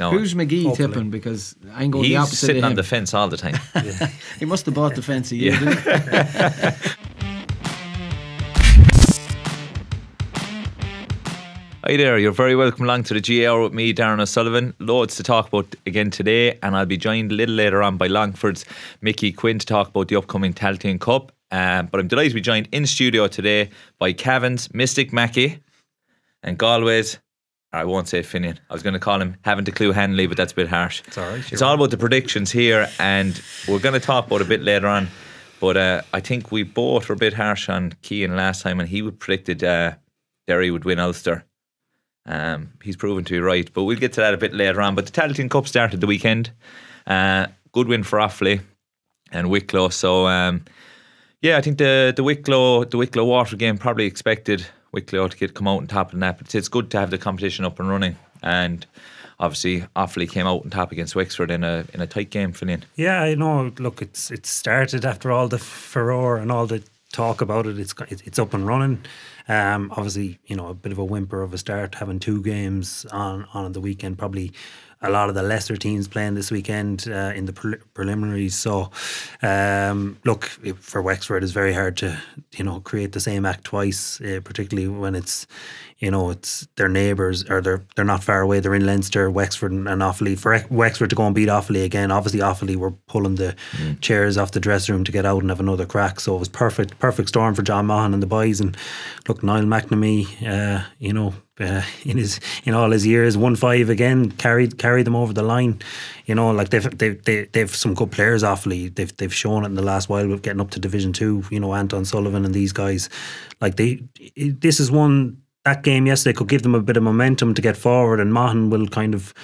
No. Who's McGee Hopefully. tipping? Because I'm going He's the opposite sitting of on the fence all the time. He must have bought the fence a year, Yeah. didn't he? Hi there, you're very welcome along to the GAR with me, Darran O'Sullivan. Loads to talk about again today, and I'll be joined a little later on by Longford's Mickey Quinn to talk about the upcoming Tailteann Cup. Um, but I'm delighted to be joined in studio today by Cavan's Mystic Mackey and Galway's. I won't say Finian. I was going to call him having to clue Hanley, but that's a bit harsh. It's all right, It's all about the predictions here, and we're going to talk about it a bit later on. But uh, I think we both were a bit harsh on Cian last time, and he predicted uh, Derry would win Ulster. Um, he's proven to be right, but we'll get to that a bit later on. But the Tailteann Cup started the weekend. Uh, good win for Offaly and Wicklow. So um, yeah, I think the the Wicklow the Wicklow Water game probably expected Wicklow to get come out on top of that. But it's good to have the competition up and running. And obviously, Offaly came out on top against Wexford in a in a tight game, Finian. Yeah, I know. Look, it's it started after all the furore and all the talk about it. It's it's up and running. Um, obviously, you know, a bit of a whimper of a start, having two games on on the weekend. Probably a lot of the lesser teams playing this weekend uh, in the pre- preliminaries. So, um, look, for Wexford, it's very hard to you know create the same act twice, uh, particularly when it's you know it's their neighbours or they're they're not far away. They're in Leinster, Wexford, and, and Offaly. For Wexford to go and beat Offaly again, obviously Offaly were pulling the chairs off the dressing room to get out and have another crack. So it was perfect, perfect storm for John Maughan and the boys. And look, Niall McNamee, uh, you know. Uh, in his in all his years, one five again carried carried them over the line. You know, like they've they've they, they've some good players. Offaly, they've they've shown it in the last while with getting up to Division Two. You know, Anton Sullivan and these guys. Like they, this is one that game yesterday could give them a bit of momentum to get forward, and Maughan will kind of,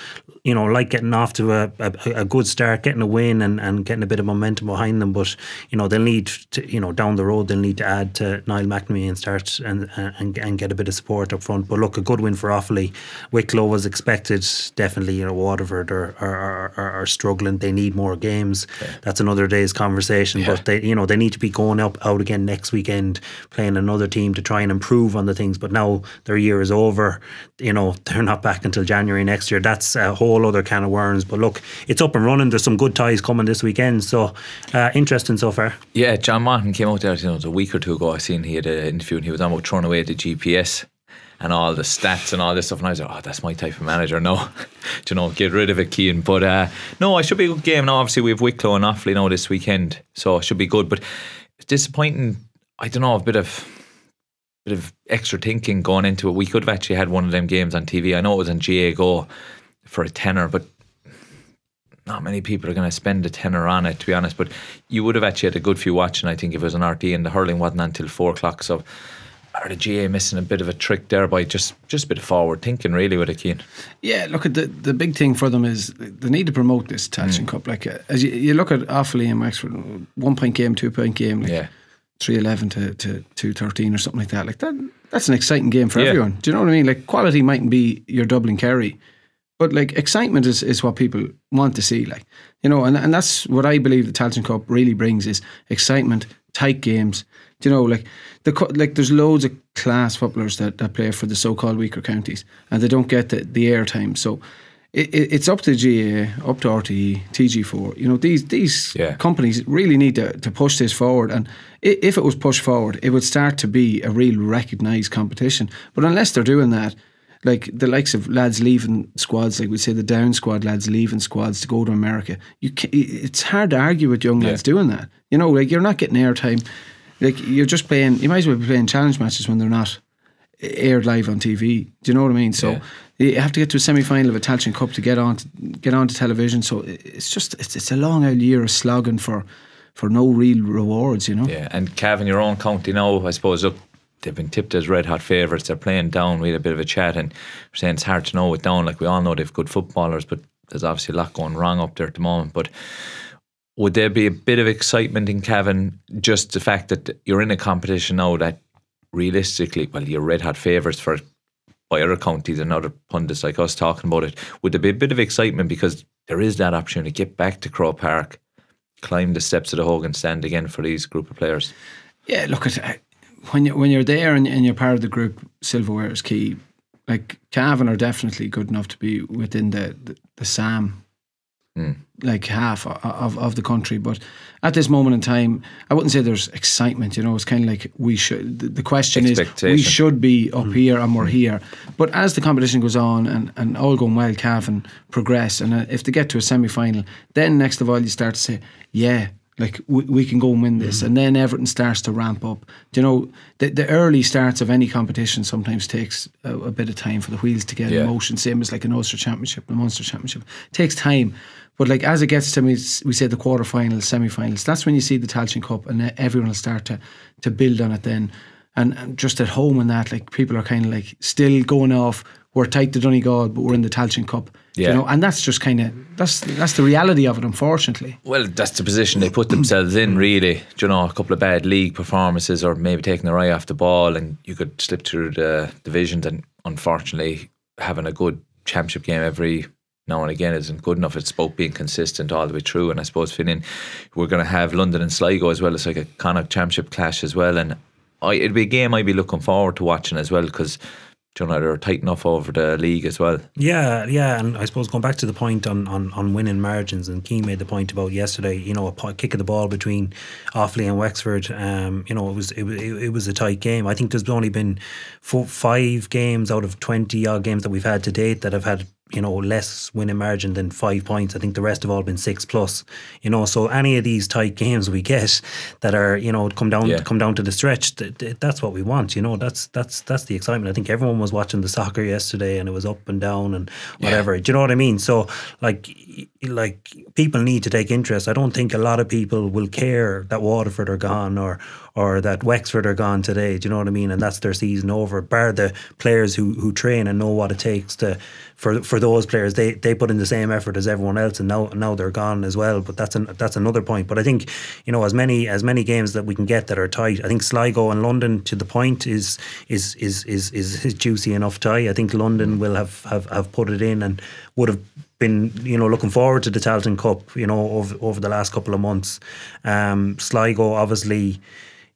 you know, like getting off to a, a, a good start, getting a win, and, and getting a bit of momentum behind them. But you know, they'll need to, you know, down the road, they'll need to add to Niall McNamee and start and and, and get a bit of support up front. But look, a good win for Offaly. Wicklow was expected, definitely. You know, Waterford are are, are, are, are struggling. They need more games. That's another day's conversation. But they, you know, they need to be going up out again next weekend, playing another team to try and improve on the things. But now their year is over. You know, they're not back until January next year. That's a whole other can of worms. But look, it's up and running. There's some good ties coming this weekend. So uh, interesting so far. Yeah, John Martin came out there, you know, it was a week or two ago. I seen he had an interview and he was almost throwing away the GPS and all the stats and all this stuff. And I was like, oh, that's my type of manager. No, you know, get rid of it, Cian. But uh, no, it should be a good game. Now, obviously, we have Wicklow and Offaly now this weekend, so it should be good. But it's disappointing. I don't know, a bit of bit of extra thinking going into it. We could have actually had one of them games on TV. I know it was on GAA Go for a tenner, but not many people are going to spend a tenner on it, to be honest. But you would have actually had a good few watching, I think, if it was an RTÉ and the hurling wasn't until four o'clock. So are the GAA missing a bit of a trick there by just just a bit of forward thinking, really, with a Cian? Yeah, look at the the big thing for them is they need to promote this Mm. Cup. Like uh, as you, you look at Offaly and Wexford, one point game, two point game, like Yeah. Three eleven to to two thirteen or something like that. Like that, that's an exciting game for Yeah. everyone. Do you know what I mean? Like quality mightn't be your Dublin Kerry, but like excitement is, is what people want to see. Like you know, and and that's what I believe the Tailteann Cup really brings is excitement, tight games. Do you know, like the like there's loads of class footballers that, that play for the so-called weaker counties, and they don't get the the airtime. So. It, it, it's up to GAA, uh, up to RTE, TG4. You know these these Yeah. companies really need to, to push this forward. And if it was pushed forward, it would start to be a real recognised competition. But unless they're doing that, like the likes of lads leaving squads, like we say the down squad lads leaving squads to go to America, you ca it's hard to argue with young lads doing that. You know, like you're not getting airtime. Like you're just playing. You might as well be playing challenge matches when they're not aired live on TV. Do you know what I mean? So Yeah. You have to get to a semi final of a Tailteann Cup to get on to, get onto television. So it's just it's, it's a long old year of slogging for for no real rewards. You know. Yeah, and Cavan, your own county now, I suppose, they've been tipped as red hot favourites. They're playing down. We had a bit of a chat and we're saying it's hard to know with down. Like we all know they've good footballers, but there's obviously a lot going wrong up there at the moment. But would there be a bit of excitement in Cavan just the fact that you're in a competition now that realistically, well, you're red hot favourites for by other counties and other pundits like us talking about it. Would there be a bit of excitement because there is that opportunity to get back to Croke Park, climb the steps of the Hogan stand again for these group of players? Yeah, look at when you when you're there and, and you're part of the group. Silverware is key. like Cavan are definitely good enough to be within the the, the SAM Mm. like half of, of the country. But at this moment in time, I wouldn't say there's excitement. You know, it's kind of like we should. The, the question is, we should be up mm. here and we're mm. here. But as the competition goes on and, and all going well, Cavan progress, and uh, if they get to a semi final, then next of all you start to say, yeah. Like we, we can go and win this, mm-hmm. and then everything starts to ramp up. Do you know the, the early starts of any competition sometimes takes a, a bit of time for the wheels to get Yeah. in motion. Same as like an Ulster Championship, a Munster Championship, it takes time. But like as it gets to me, we say the quarterfinals, semi-finals. That's when you see the Tailteann Cup, and everyone will start to to build on it. Then, and, and just at home and that, like people are kind of like still going off. We're tight to Donegal, but we're in the Tailteann Cup. Yeah. You know, and that's just kind of that's that's the reality of it, unfortunately. Well, that's the position they put themselves in, really. Do you know, a couple of bad league performances or maybe taking their eye off the ball and you could slip through the divisions and unfortunately having a good championship game every now and again isn't good enough. It's about being consistent all the way through. And I suppose Finian, we're going to have London and Sligo as well as like a Connacht championship clash as well. And I, it'd be a game I'd be looking forward to watching as well because, you know, they're tight enough over the league as well. Yeah, yeah, and I suppose going back to the point on, on, on winning margins, and Cian made the point about yesterday. You know, a kick of the ball between Offaly and Wexford. Um, you know, it was it, was- it was a tight game. I think there's only been four, five games out of twenty odd games that we've had to date that have had you know less winning margin than five points. I think the rest have all been six plus. You know, so any of these tight games we get that are you know come down Yeah. come down to the stretch, th- th- that's what we want. You know, that's that's that's the excitement. I think everyone was watching the soccer yesterday, and it was up and down and whatever. Do you know what I mean? So like like people need to take interest. I don't think a lot of people will care that Waterford are gone or or that Wexford are gone today. Do you know what I mean? And that's their season over. Bar the players who who train and know what it takes to for for those players, they they put in the same effort as everyone else, and now now they're gone as well. But that's an, that's another point. But I think you know as many as many games that we can get that are tight. I think Sligo and London to the point is is is is is, is juicy enough tie. I think London will have, have have put it in and would have been you know looking forward to the Tailteann Cup you know over over the last couple of months. Um, Sligo obviously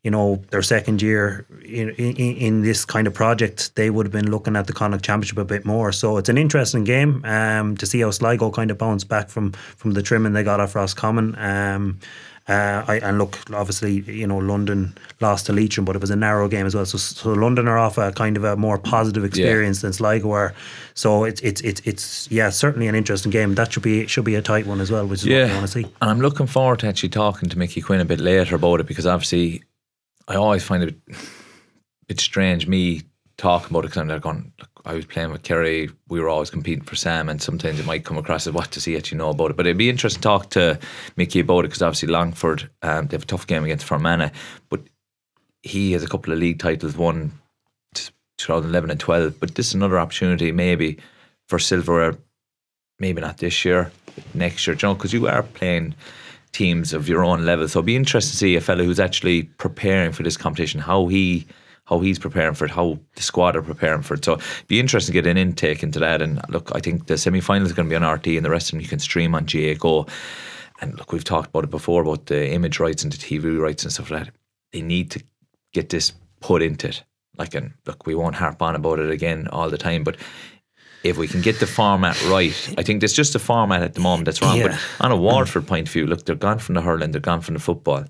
you know, their second year in, in, in this kind of project, they would have been looking at the Connacht Championship a bit more. So it's an interesting game um, to see how Sligo kind of bounce back from from the trimming they got off Roscommon. Um, uh, I, and look, obviously, you know, London lost to Leitrim, but it was a narrow game as well. So, so London are off a kind of a more positive experience than Sligo are. So it's it's it's it's yeah, certainly an interesting game. That should be should be a tight one as well, which is what we want to see. And I'm looking forward to actually talking to Mickey Quinn a bit later about it because obviously I always find it a bit strange me talking about it because I'm there going, look, I was playing with Kerry, we were always competing for Sam, and sometimes it might come across as what does he actually know about it. But it'd be interesting to talk to Mickey about it because obviously Longford, um, they have a tough game against Fermanagh, but he has a couple of league titles, won 2011 and 12. But this is another opportunity maybe for silverware maybe not this year, next year, you know, because you are playing teams of your own level. So it'd be interesting to see a fellow who's actually preparing for this competition, how he how he's preparing for it, how the squad are preparing for it. So it'd be interesting to get an intake into that. And look, I think the semi final is going to be on RTÉ and the rest of them you can stream on GAA Go. And look, we've talked about it before about the image rights and the TV rights and stuff like that. They need to get this put into it. Like, and look, we won't harp on about it again all the time, but if we can get the format right, I think there's just a format at the moment that's wrong. Yeah. But on a Waterford point of view, look, they're gone from the hurling, they're gone from the football.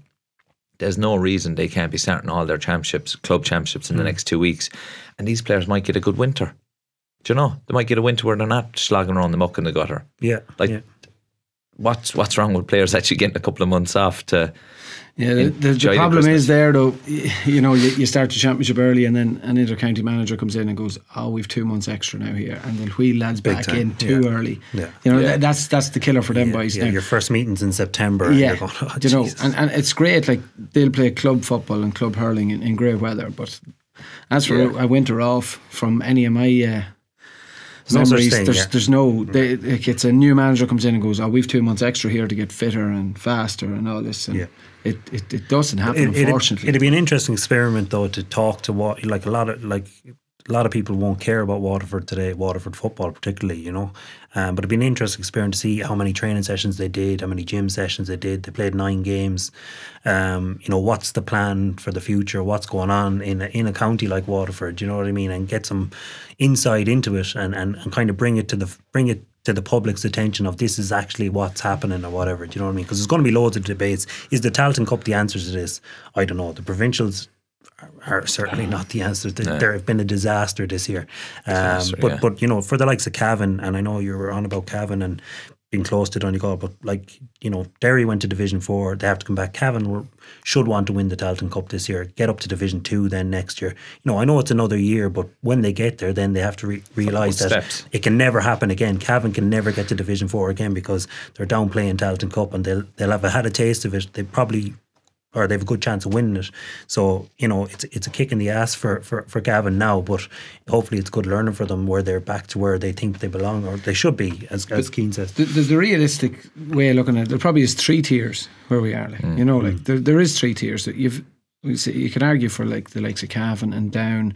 There's no reason they can't be starting all their championships, club championships in Hmm. the next two weeks. And these players might get a good winter. Do you know? They might get a winter where they're not slogging around the muck in the gutter. Yeah, Like, yeah. what's what's wrong with players actually getting a couple of months off to Yeah, the, the, the problem Christmas? is there though. You know, you, you start the championship early, and then an inter-county manager comes in and goes, "Oh, we've two months extra now here," and they'll wheel lads Big back time, in too yeah. early. Yeah. You know, Yeah. that, that's that's the killer for them boys. yeah, now. your first meetings in September. and yeah, going, oh, you know, and, and it's great. Like they'll play club football and club hurling in, in great weather, but as for a winter off from any of my uh, no memories, thing, there's yeah. there's no. Mm. They, like it's a new manager comes in and goes, "Oh, we've two months extra here to get fitter and faster and all this." And Yeah. it, it it doesn't happen, It- it'd- unfortunately. It'd, be an interesting experiment though to talk to what like a lot of like a lot of people won't care about Waterford today, Waterford football particularly, you know. Um, but it'd be an interesting experience to see how many training sessions they did, how many gym sessions they did. They played nine games. Um, you know, what's the plan for the future? What's going on in a, in a county like Waterford? You know what I mean? And get some insight into it and, and, and kind of bring it to the bring it to the public's attention of this is actually what's happening or whatever. Do you know what I mean? Because there's going to be loads of debates. Is the Tailteann Cup the answer to this? I don't know. The provincials are certainly not the answer. There have been a disaster this year. Um, Disaster, but yeah. but you know, for the likes of Cavan, and I know you were on about Cavan and being close to Donegal, but like you know, Derry went to Division Four. They have to come back. Cavan should want to win the Tailteann Cup this year. Get up to Division Two then next year. You know, I know it's another year, but when they get there, then they have to re- realise that steps. it can never happen again. Cavan can never get to Division Four again because they're down playing Tailteann Cup and they'll they'll have had a taste of it. They probably or they have a good chance of winning it. So you know, it's it's a kick in the ass for for for Cavan now, but hopefully it's good learning for them where they're back to where they think they belong or they should be, as as Cian says. the, the, the realistic way of looking at it, there probably is three tiers where we are. Like, mm. You know, like mm. there, there is three tiers. That You've you can argue for like the likes of Cavan and Down,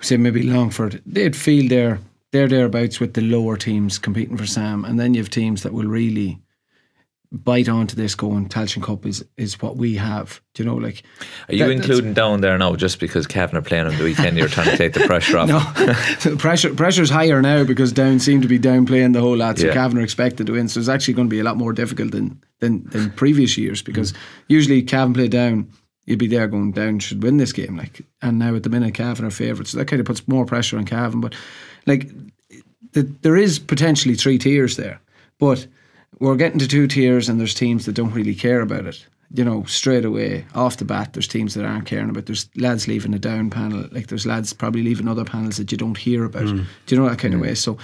say maybe Longford. They'd feel they're they're thereabouts with the lower teams competing for Sam, and then you have teams that will really bite onto this going Tailteann Cup is is what we have. Do you know, like Are you that- including down there now just because Cavan are playing on the weekend? You're trying to take the pressure off. No, pressure pressure's higher now because Down seem to be downplaying the whole lot. So Yeah. Cavan are expected to win. So it's actually going to be a lot more difficult than than, than previous years because usually Cavan play Down. You'd be there going Down should win this game, like. And now at the minute, Cavan are favourites, so that kind of puts more pressure on Cavan. But like, the, there is potentially three tiers there, but we're getting to two tiers, and there's teams that don't really care about it. You know, straight away off the bat, there's teams that aren't caring about. There's lads leaving a down panel, like there's lads probably leaving other panels that you don't hear about. Mm. Do you know that kind of way? So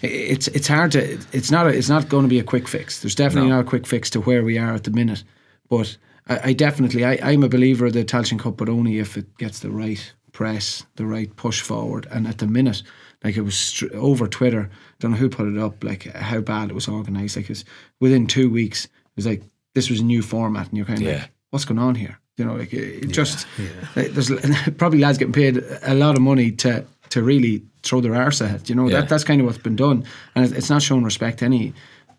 it's it's hard to. It's not a, it's not going to be a quick fix. There's definitely not a quick fix to where we are at the minute, but I, I definitely I, I'm a believer of the Tailteann Cup, but only if it gets the right press, the right push forward. And at the minute, like it was str- over Twitter, don't know who put it up, like how bad it was organised. Like it's within two weeks, it was like this was a new format, and you're kind of Yeah. like, what's going on here? You know, like it, it just like, there's probably lads getting paid a lot of money to to really throw their arse at it. You know, Yeah. that that's kind of what's been done, and it's not showing respect to any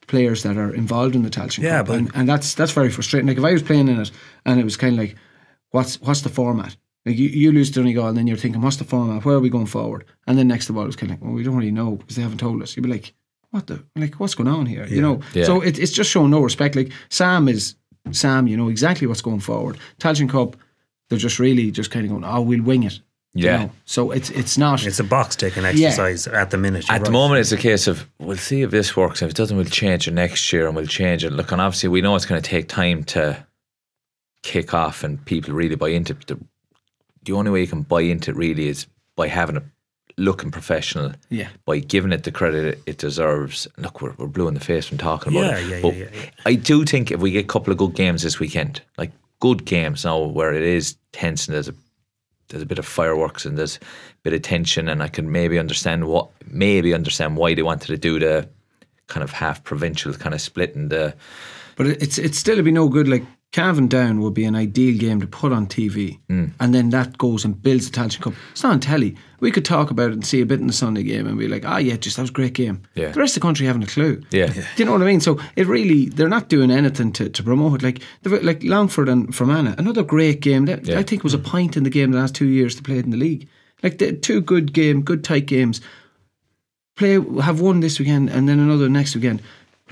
players that are involved in the Tailteann Yeah, Cup, but- and, and that's that's very frustrating. Like if I was playing in it and it was kind of like, what's what's the format? Like you, you lose to Donegal and then you're thinking, what's the format? Where are we going forward? And then next of all, it's kind of like, well, we don't really know because they haven't told us. You'd be like, what the like, what's going on here? You know. Yeah. So it, it's just showing no respect. Like Sam is Sam, you know exactly what's going forward. Tailteann Cup, they're just really just kind of going, oh, we'll wing it. you Yeah. know? So it's it's not. It's a box ticking exercise at the minute. you're At the moment, it's a case of we'll see if this works. If it doesn't, we'll change it next year and we'll change it. Look, and obviously, we know it's going to take time to kick off and people really buy into it. The, the only way you can buy into it really is by having it looking professional, Yeah. by giving it the credit it deserves. Look, we're, we're blue in the face from talking about it. yeah, but yeah, yeah, yeah. I do think if we get a couple of good games this weekend, like good games now where it is tense and there's a there's a bit of fireworks and there's a bit of tension and I can maybe understand what maybe understand why they wanted to do the kind of half provincial kind of split and the But it- it's it's still be no good. Like Cavan Down would be an ideal game to put on TV, Hmm. and then that goes and builds the Tailteann Cup. It's not on telly. We could talk about it and see a bit in the Sunday game and be like, ah, yeah, just that was a great game. Yeah. The rest of the country haven't a clue. Yeah. Do you know what I mean? So it really they're not doing anything to, to promote it. Like like Longford and Fermanagh, another great game. That Yeah. I think was a point in the game the last two years to play it in the league. Like the two good game, good tight games. Play have one this weekend and then another next weekend.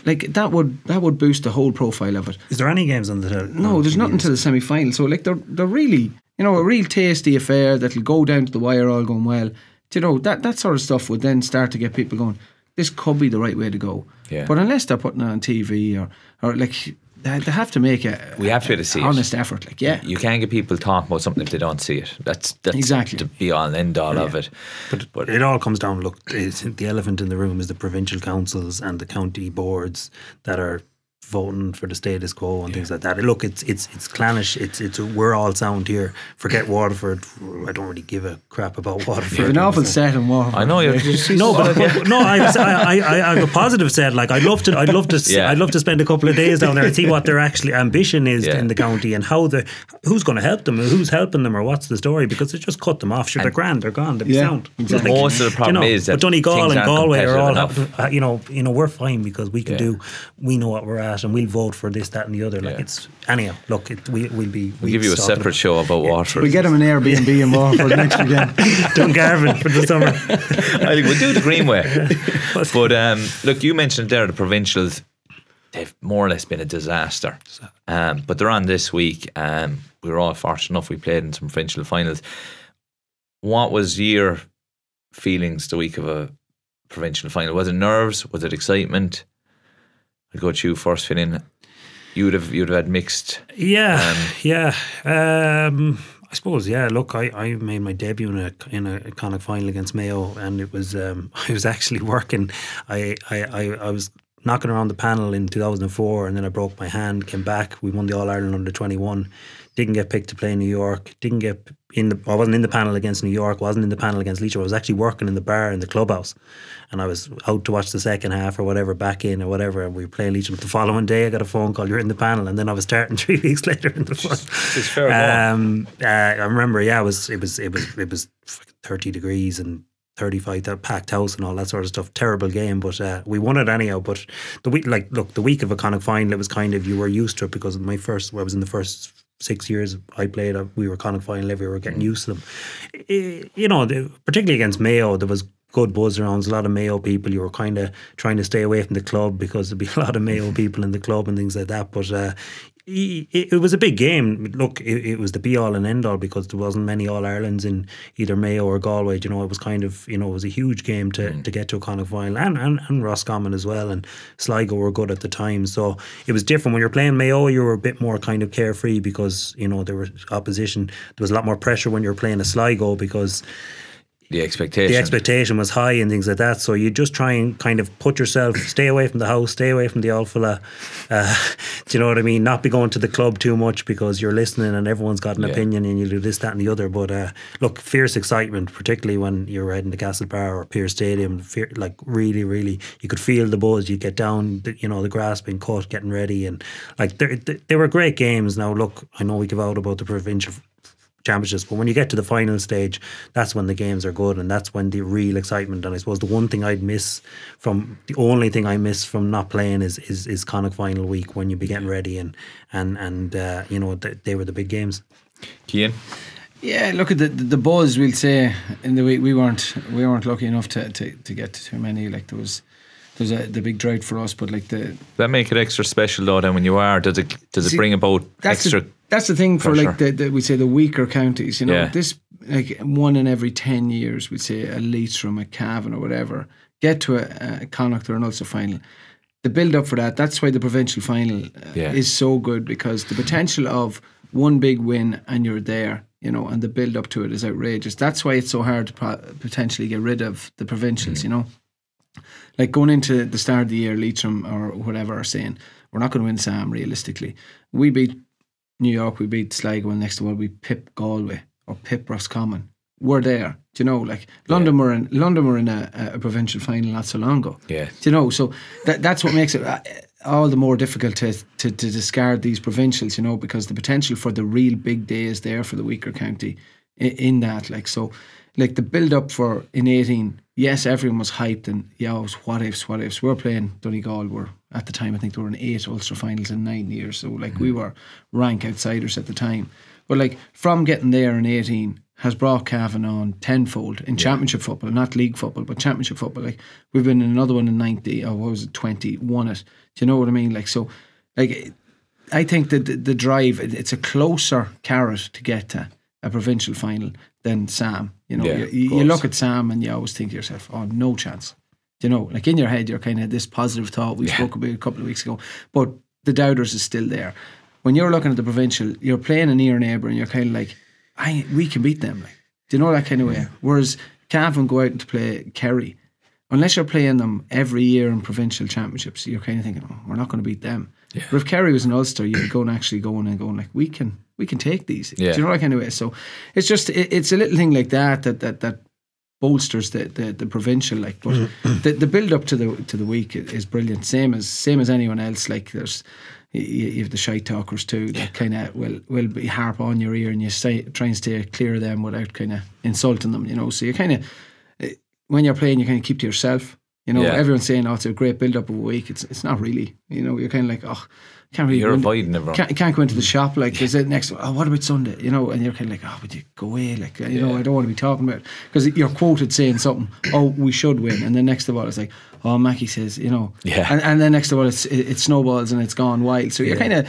Like that would that would boost the whole profile of it. Is there any games on the No, there's nothing to the semi final. So like they're they're really you know a real tasty affair that'll go down to the wire all going well. Do you know that that sort of stuff would then start to get people going. This could be the right way to go. Yeah. But unless they're putting it on TV or or like they, they have to make a We have to be able to see it. honest effort. Like yeah, you can't get people talking about something if they don't see it. That's that's Exactly. the be all and end all of it. But, but it all comes down. Look, it's, the elephant in the room is the provincial councils and the county boards that are voting for the status quo and things like that. Look, it's it's it's clannish. It's it's we're all sound here. Forget Waterford. I don't really give a crap about Waterford. You've an awful set in Waterford. I know you're no, but, but no, I, was, I, I, I have a positive set. Like I'd love to, I'd love to, Yeah. I'd love to spend a couple of days down there and see what their actually ambition is Yeah. in the county and how the who's going to help them, and who's helping them, or what's the story. Because it's just cut them off. Sure, they're grand, they're gone, they're Yeah, sound. exactly. Most of the problem you know, is that but Donegal and Galway are all, competitive have, you know, you know, we're fine because we can Yeah. do, we know what we're at, and we'll vote for this, that, and the other. Like Yeah. it's anyhow. Look, it, we we'll be. We'll give you a separate show about Waterford. We get him an Airbnb in Waterford next weekend. Dungarvan for the summer. I think we'll do the Greenway. but um, look, you mentioned there the provincials. They've more or less been a disaster. Um, but they're on this week. Um, we were all fortunate enough we played in some provincial finals. What was your feelings the week of a provincial final? Was it nerves? Was it excitement? I'll go to you first, Finn. You'd have you'd have had mixed. Yeah, yeah. Um, I suppose, yeah. Look, I, I made my debut in a in a Connacht final against Mayo, and it was um, I was actually working. I, I, I, I was knocking around the panel in 2004, and then I broke my hand. Came back. We won the All Ireland under 21. Didn't get picked to play New York. Didn't get in the. I wasn't in the panel against New York. wasn't in the panel against Leitrim. I was actually working in the bar in the clubhouse, and I was out to watch the second half or whatever, back in or whatever. And we were playing Leitrim. The following day, I got a phone call. You're in the panel, and then I was starting three weeks later in the front. It's fair. Um, uh, I remember, yeah, it was it was it was it was thirty degrees and. 35 that packed house and all that sort of stuff terrible game but uh, we won it anyhow but the week like look the week of a Connacht final it was kind of you were used to it because my first I was in the first six years I played uh, we were Connacht final every we were getting used to them. You know the- particularly against Mayo there was good buzz around. A lot of Mayo people you were kind of trying to stay away from the club because there'd be a lot of Mayo people in the club and things like that. But uh, it, it was a big game. Look, it, it was the be all and end all because there wasn't many All Irelands in either Mayo or Galway. You know, it was kind of you know it was a huge game to, mm. to get to a Connacht final and, and and Roscommon as well and Sligo were good at the time. So it was different when you're playing Mayo. You were a bit more kind of carefree because you know there was opposition. There was a lot more pressure when you were playing a Sligo because The expectation. the expectation was high and things like that. So you just try and kind of put yourself, stay away from the house, stay away from the old fella. Uh, do you know what I mean? Not be going to the club too much because you're listening and everyone's got an Yeah. opinion and you do this, that, and the other. But uh, look, fierce excitement, particularly when you're heading to Castlebar or Pearse Stadium. Fear, like really, really, you could feel the buzz. You get down, the, you know, the grass being cut, getting ready, and like they were great games. Now, look, I know we give out about the provincial championships. But when you get to the final stage, that's when the games are good and that's when the real excitement. And I suppose the one thing I'd miss from the only thing I miss from not playing is is, is Connacht final week when you be getting ready and and and uh, you know th- they were the big games. Cian? Yeah, look at the, the the buzz. We'll say in the week we weren't we weren't lucky enough to, to, to get too many. Like there was there was a, the big drought for us, but like the that make it extra special though then when you are does it does it See, bring about extra the, that's the thing for like pressure. the, the we say the weaker counties. You know, Yeah. this like one in every ten years we'd say a Leitrim, a Cavan, or whatever get to a, a Connacht or an Ulster final. The build up for that. That's why the provincial final uh, Yeah. is so good because the potential of one big win and you're there. You know, and the build up to it is outrageous. That's why it's so hard to po- potentially get rid of the provincials. Mm. You know, like going into the start of the year, Leitrim or whatever are saying we're not going to win Sam. Realistically, we beat New York, we beat Sligo, and next to all we pip Galway or pip Roscommon. We're there. Do you know? Like London were in London were in a, a provincial final not so long ago. Yeah. Do you know? So that that's what makes it uh, all the more difficult to, to to discard these provincials. You know, because the potential for the real big day is there for the weaker county in, in that. Like so, like the build up for in eighteen. Yes, everyone was hyped and yeah, it was what ifs, what ifs. We were playing Donegal. We were at the time I think there were in eight Ulster finals in nine years. So like we mm. were rank outsiders at the time. But like from getting there in eighteen has brought Cavan on tenfold in championship football, not league football, but championship football. Like we've been in another one in ninety or what was it, twenty, won it. Do you know what I mean? Like so like I think that the, the drive it's a closer carrot to get to a provincial final than Sam. You know, Yeah, you, you, look at Sam and you always think to yourself, "Oh, no chance." You know, like in your head, you're kind of this positive thought we spoke about a couple of weeks ago, but the doubters is still there. When you're looking at the provincial, you're playing a near neighbour, and you're kind of like, "I we can beat them." Like, do you know that kind of way? Whereas Cavan go out to play Kerry unless you're playing them every year in provincial championships, you're kind of thinking, oh, we're not going to beat them. But if Kerry was an Ulster, you'd go and actually going and going like, we can, we can take these. Yeah. Do you know that kind of way? So it's just, it, it's a little thing like that that that that bolsters the, the, the provincial like but mm-hmm. the, the build up to the to the week is brilliant same as same as anyone else like there's you, you have the shy talkers too that kind of will will be harp on your ear and you stay try and stay clear of them without kind of insulting them you know so you kind of eh, when you're playing you kind of keep to yourself you know Yeah. everyone's saying oh it's a great build up of a week. It's it's not really you know you're kind of like oh can't really You're avoiding everyone. can't, can't go into the mm. shop like is it next oh what about Sunday? You know and you're kind of like oh would you go away? Like you know I don't want to be talking about because you're quoted saying something oh we should win. And then next of all it's like oh Mackey says you know. Yeah. and, and then next of all it's it, it snowballs and it's gone wild. So you're kind of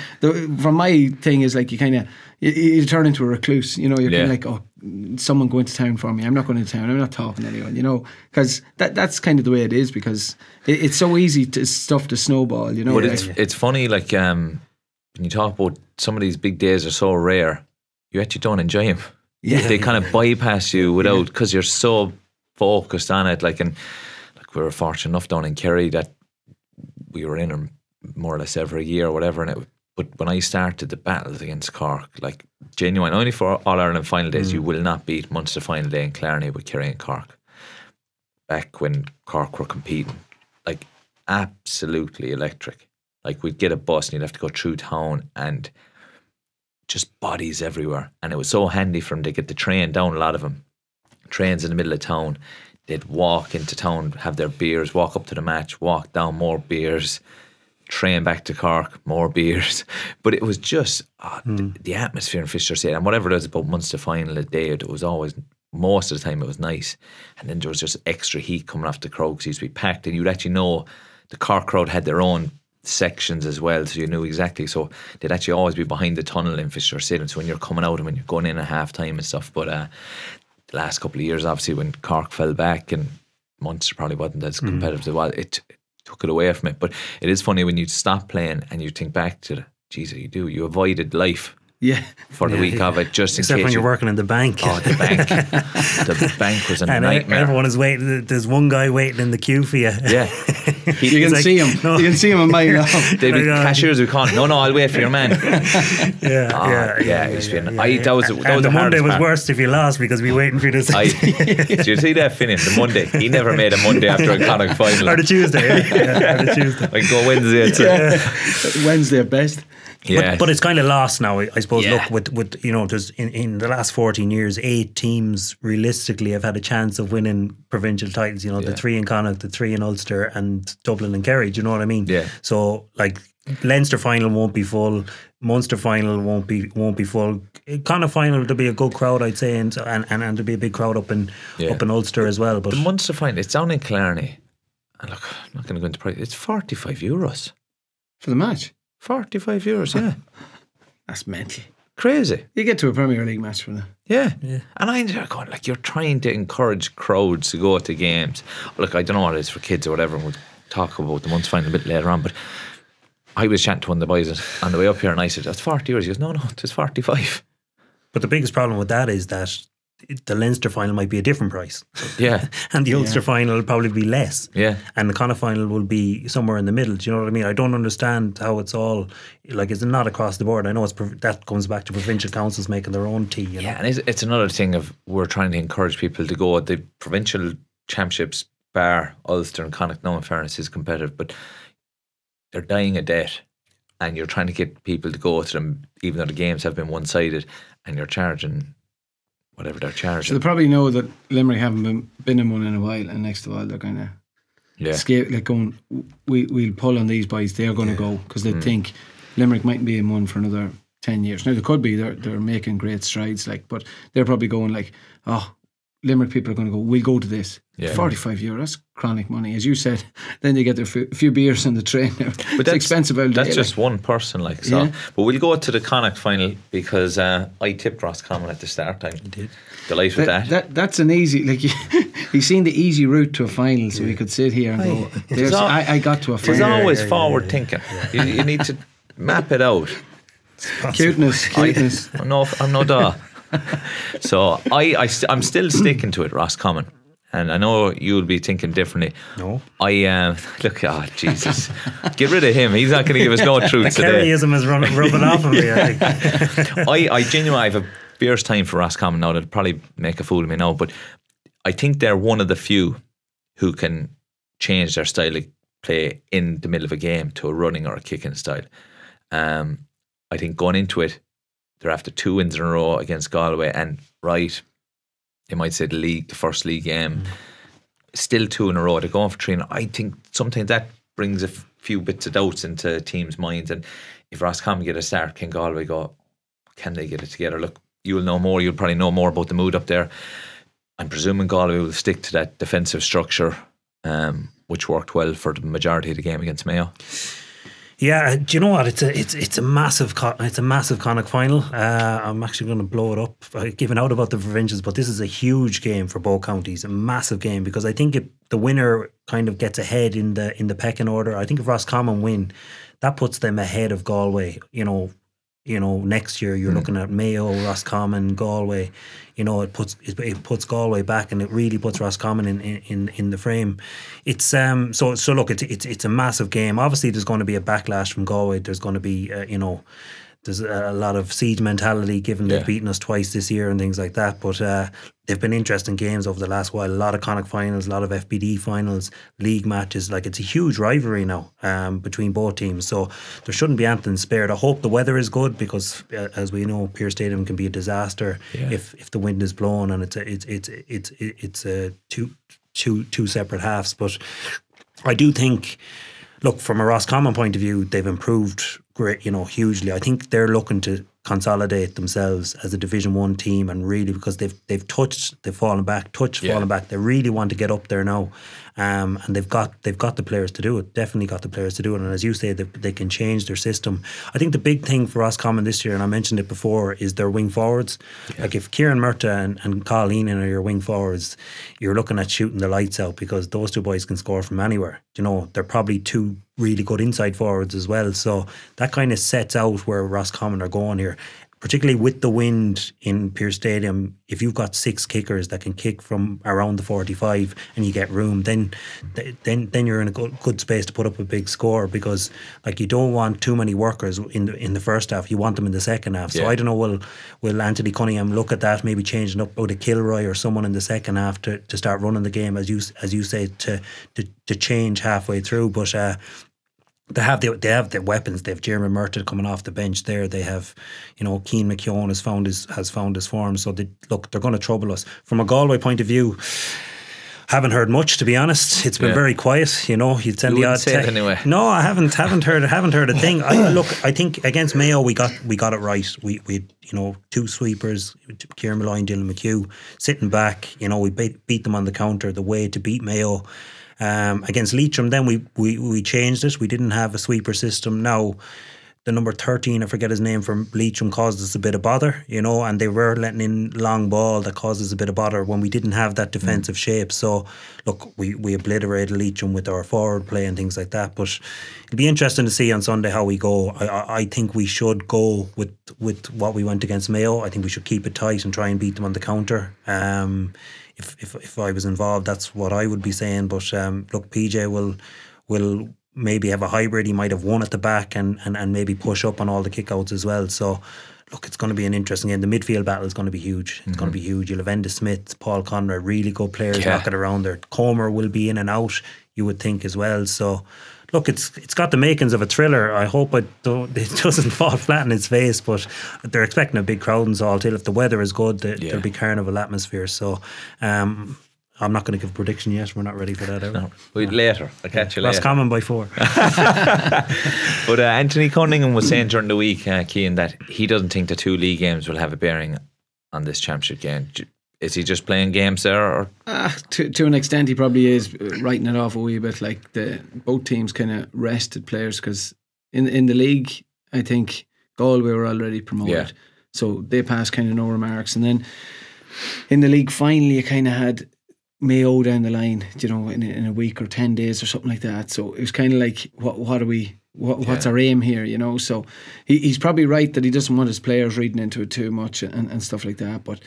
from my thing is like you kind of you, you turn into a recluse you know you're Yeah. kind of like oh someone going to town for me I'm not going to town I'm not talking to anyone you know because that that's kind of the way it is because it, it's so easy to stuff to snowball you know But like- it's it's funny, like um, when you talk about some of these big days are so rare, you actually don't enjoy them. Yeah. they kind of bypass you without because you're so focused on it. Like and like we were fortunate enough down in Kerry that we were in them more or less every year or whatever. And it, but when I started the battles against Cork, like genuine, only for All Ireland final days, you mm. will not beat Munster final day in Killarney with Kerry and Cork. Back when Cork were competing, like absolutely electric. Like we'd get a bus and you'd have to go through town and just bodies everywhere. And it was so handy for them to get the train down, a lot of them. Trains in the middle of town. They'd walk into town, have their beers, walk up to the match, walk down more beers, train back to Cork, more beers. But it was just ah, th- the atmosphere in Fisher Stadium. And whatever it is about Munster final a day, it was always, most of the time, it was nice. And then there was just extra heat coming off the crowd because it used to be packed. And you'd actually know the Cork crowd had their own sections as well, so you knew exactly. So they'd actually always be behind the tunnel in Fisher Stadium. So when you're coming out and when you're going in at half time and stuff. But uh, the last couple of years, obviously, when Cork fell back and Munster probably wasn't as competitive as well, it took it away from it. But it is funny when you stop playing and you think back to Jesus, you do, you avoided life yeah for the week of it just in Except case when you're you- working in the bank. Oh, the bank. the bank was a and I- nightmare. everyone is waiting. There's one guy waiting in the queue for you. yeah. you can like, see him no. you can see him a mile off they'd be Oh cashiers who can't. No, no, I'll wait for your man. yeah, Ah, yeah, yeah, it used to be I- that was- that and was the the Monday was part. worse if you lost because we waiting for you to say. I, did you see that finish? The Monday. He never made a Monday after a Connacht final. or the Tuesday, yeah, yeah, or the Tuesday. I go Wednesday. It's yeah. Wednesday at best yeah. But, but it's kind of lost now, I I suppose. Yeah. Look, with, with you know, there's in, in the last 14 years, eight teams realistically have had a chance of winning provincial titles. You know, the three in Connacht, the three in Ulster, and Dublin and Kerry. Do you know what I mean? Yeah. So like Leinster final won't be full, Munster final won't be won't be full. Connacht final there'll be a good crowd, I'd say, and and, and, and there'll be a big crowd up in Yeah. up in Ulster as well. But the Munster final, it's down in Killarney. And look, I'm not going to go into price. It's 45 euros. for the match 45 euros, yeah. that's mental Crazy. you get to a Premier League match for that Yeah. yeah. And I'm there going, like, you're trying to encourage crowds to go to games. Look, I don't know what it is for kids or whatever, and we'll talk about the Munster final a bit later on, but I was chatting to one of the boys on the way up here, and I said, that's 40 euros. He goes, no, no, it's 45. but the biggest problem with that is that the Leinster final might be a different price, Yeah. and the Ulster final will probably be less. Yeah. and the Connacht final will be somewhere in the middle. Do you know what I mean? I don't understand how it's all like. It's not across the board. I know it's that comes back to provincial councils making their own tea. You know? Yeah, and it's, it's another thing of we're trying to encourage people to go. At the provincial championships, bar Ulster and Connacht, no in fairness, is competitive, but they're dying a debt, and you're trying to get people to go to them, even though the games have been one sided, and you're charging whatever they're so they probably know that Limerick haven't been, been in one in a while and next of all they're going to yeah, scared like going we, we'll pull on these boys they're going to go because they mm. think Limerick mightn't be in one for another 10 years. Now they could be they're, they're making great strides like but they're probably going like oh Limerick people are going to go we'll go to this Yeah. 45 euro that's chronic money as you said then they get their few, few beers on the train but it's that's- expensive out That's there, just one person, like so. Yeah. But we'll go to the Connacht final because uh, I tipped Roscommon at the start time. did. Delighted with that, that. that that's an easy like he's seen the easy route to a final so he could sit here and go There's, al- I, I got to a It's final always yeah, yeah, forward yeah. thinking. You, you need to map it out. cuteness cuteness I'm no, I'm no da. so I, I st- I'm still sticking to it, Roscommon. and I know you'll be thinking differently. No. I um, look. Oh Jesus, get rid of him. He's not going to give us no truth The today. Kerryism is run, rubbing off of me. I think. I, I genuinely have a fierce time for Roscommon now. They'll probably make a fool of me now, but I think they're one of the few who can change their style of play in the middle of a game to a running or a kicking style. Um, I think going into it, they're after two wins in a row against Galway, and right, they might say the league, the first league game, still two in a row. They're going for three, and I think sometimes that brings a few bits of doubts into teams' minds. And if Roscommon get a start, can Galway go? Can they get it together? Look, you'll know more. You'll probably know more about the mood up there. I'm presuming Galway will stick to that defensive structure, um, which worked well for the majority of the game against Mayo. Yeah, do you know what? It's a it's it's a massive it's a massive Connacht final. Uh, I'm actually going to blow it up, uh, giving out about the provincials, but this is a huge game for both counties, a massive game because I think if the winner kind of gets ahead in the in the pecking order, I think if Roscommon win, that puts them ahead of Galway. You know, you know, next year you're looking at Mayo, Roscommon, Galway. You know, it puts it, it puts Galway back, and it really puts Roscommon in in, in the frame. It's um so so look, it's it's it's a massive game. Obviously, there's going to be a backlash from Galway. There's going to be uh, you know. There's a lot of siege mentality given they've beaten us twice this year and things like that. But uh, they've been interesting games over the last while. A lot of Connacht finals, a lot of FBD finals, league matches. Like it's a huge rivalry now um, between both teams. So there shouldn't be anything spared. I hope the weather is good because, uh, as we know, Pearse Stadium can be a disaster Yeah. if if the wind is blowing and it's a, it's it's it's it's a two two two separate halves. But I do think, look, from a Roscommon point of view, they've improved great, you know, hugely. I think they're looking to consolidate themselves as a Division One team, and really because they've they've touched, they've fallen back, touched, Yeah. fallen back. They really want to get up there now, um, and they've got they've got the players to do it. Definitely got the players to do it. And as you say, they, they can change their system. I think the big thing for Roscommon this year, and I mentioned it before, is their wing forwards. Like if Kieran Murtagh and, and Carl Enan are your wing forwards, you're looking at shooting the lights out because those two boys can score from anywhere. You know, they're probably two really good inside forwards as well. So that kind of sets out where Roscommon are going here. Particularly with the wind in Pearse Stadium, if you've got six kickers that can kick from around the forty-five and you get room, then then then you're in a good, good space to put up a big score because like you don't want too many workers in the in the first half. You want them in the second half. So Yeah. I don't know. Will will Anthony Cunningham look at that? Maybe changing up with a Kilroy or someone in the second half to, to start running the game as you as you say to to, to change halfway through. But uh, they have the, they have the weapons. They have Diarmuid Murtagh coming off the bench there. They have, you know, Keen McKeown has found his has found his form. So they, look, they're going to trouble us from a Galway point of view. Haven't heard much to be honest. It's been Yeah. very quiet. You know, you'd send You the odd it anyway. No, I haven't. Haven't heard. I haven't heard a thing. I, look, I think against Mayo we got we got it right. We we you know two sweepers, Kieran Molloy and Dylan McHugh sitting back. You know we beat, beat them on the counter. The way to beat Mayo um, against Leitrim. Then we, we we changed it. We didn't have a sweeper system. Now the number thirteen, I forget his name from Leitrim, caused us a bit of bother. You know, and they were letting in long ball that causes a bit of bother when we didn't have that defensive shape. So look, we we obliterated Leitrim with our forward play and things like that. But it'll be interesting to see on Sunday how we go. I I, I think we should go with with what we went against Mayo. I think we should keep it tight and try and beat them on the counter. Um, if, if if I was involved, that's what I would be saying. But um, look, PJ will will maybe have a hybrid. He might have one at the back and, and, and maybe push up on all the kickouts as well. So look, it's going to be an interesting game. The midfield battle is going to be huge. It's going to be huge. You'll have Enda Smith, Paul Conroy, really good players Yeah. knocking around there. Comer will be in and out, you would think as well. So look, it's it's got the makings of a thriller. I hope it, don't, it doesn't fall flat in its face, but they're expecting a big crowd and all till. If the weather is good, there, Yeah. there'll be carnival atmosphere. So um, I'm not going to give a prediction yet. We're not ready for that. No, wait, later. I'll catch you later. Roscommon by four. But uh, Anthony Cunningham was saying during the week, uh, Cian, that he doesn't think the two league games will have a bearing on this championship game. Is he just playing games there, or Ah, to to an extent, he probably is uh, writing it off a wee bit. Like the both teams kind of rested players because in in the league, I think Galway were already promoted, Yeah. so they passed kind of no remarks. And then in the league, finally, you kind of had Mayo down the line, you know, in, a- in a week or ten days or something like that. So it was kind of like, what what are we? What, what's Yeah. our aim here? You know, so he, he's probably right that he doesn't want his players reading into it too much and, and stuff like that. But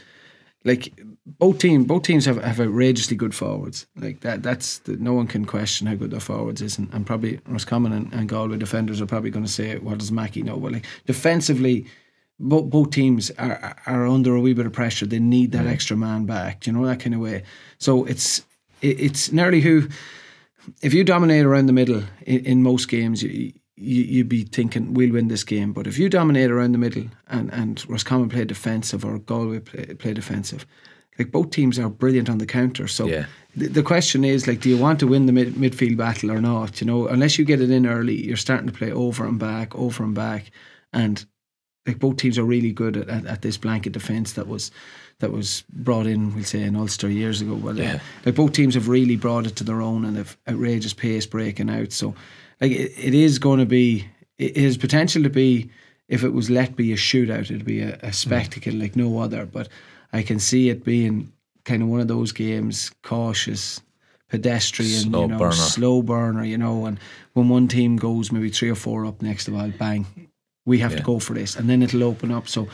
like both team both teams have, have outrageously good forwards. Like that that's the, no one can question how good their forwards is, and, and probably Roscommon and, and Galway defenders are probably going to say, "What does Mackey know?" But like defensively, both both teams are are under a wee bit of pressure. They need that extra man back. You know that kind of way? So it's it, it's nearly who if you dominate around the middle in, in most games, you, you, you'd be thinking we'll win this game. But if you dominate around the middle and, and Roscommon play defensive or Galway play, play defensive, like both teams are brilliant on the counter. So Yeah. the, the question is like, do you want to win the mid, midfield battle or not? You know, unless you get it in early, you're starting to play over and back, over and back, and like both teams are really good at, at, at this blanket defence that was that was brought in, we'll say, in Ulster years ago. Well, Yeah. like both teams have really brought it to their own and have outrageous pace breaking out. So, like it, it is going to be, it has potential to be. If it was let be a shootout, it'd be a, a hmm. spectacle like no other. But I can see it being kind of one of those games, cautious, pedestrian, Slow you know, burner. slow burner, you know. And when one team goes maybe three or four up next to all, bang, we have Yeah. to go for this, and then it'll open up. So.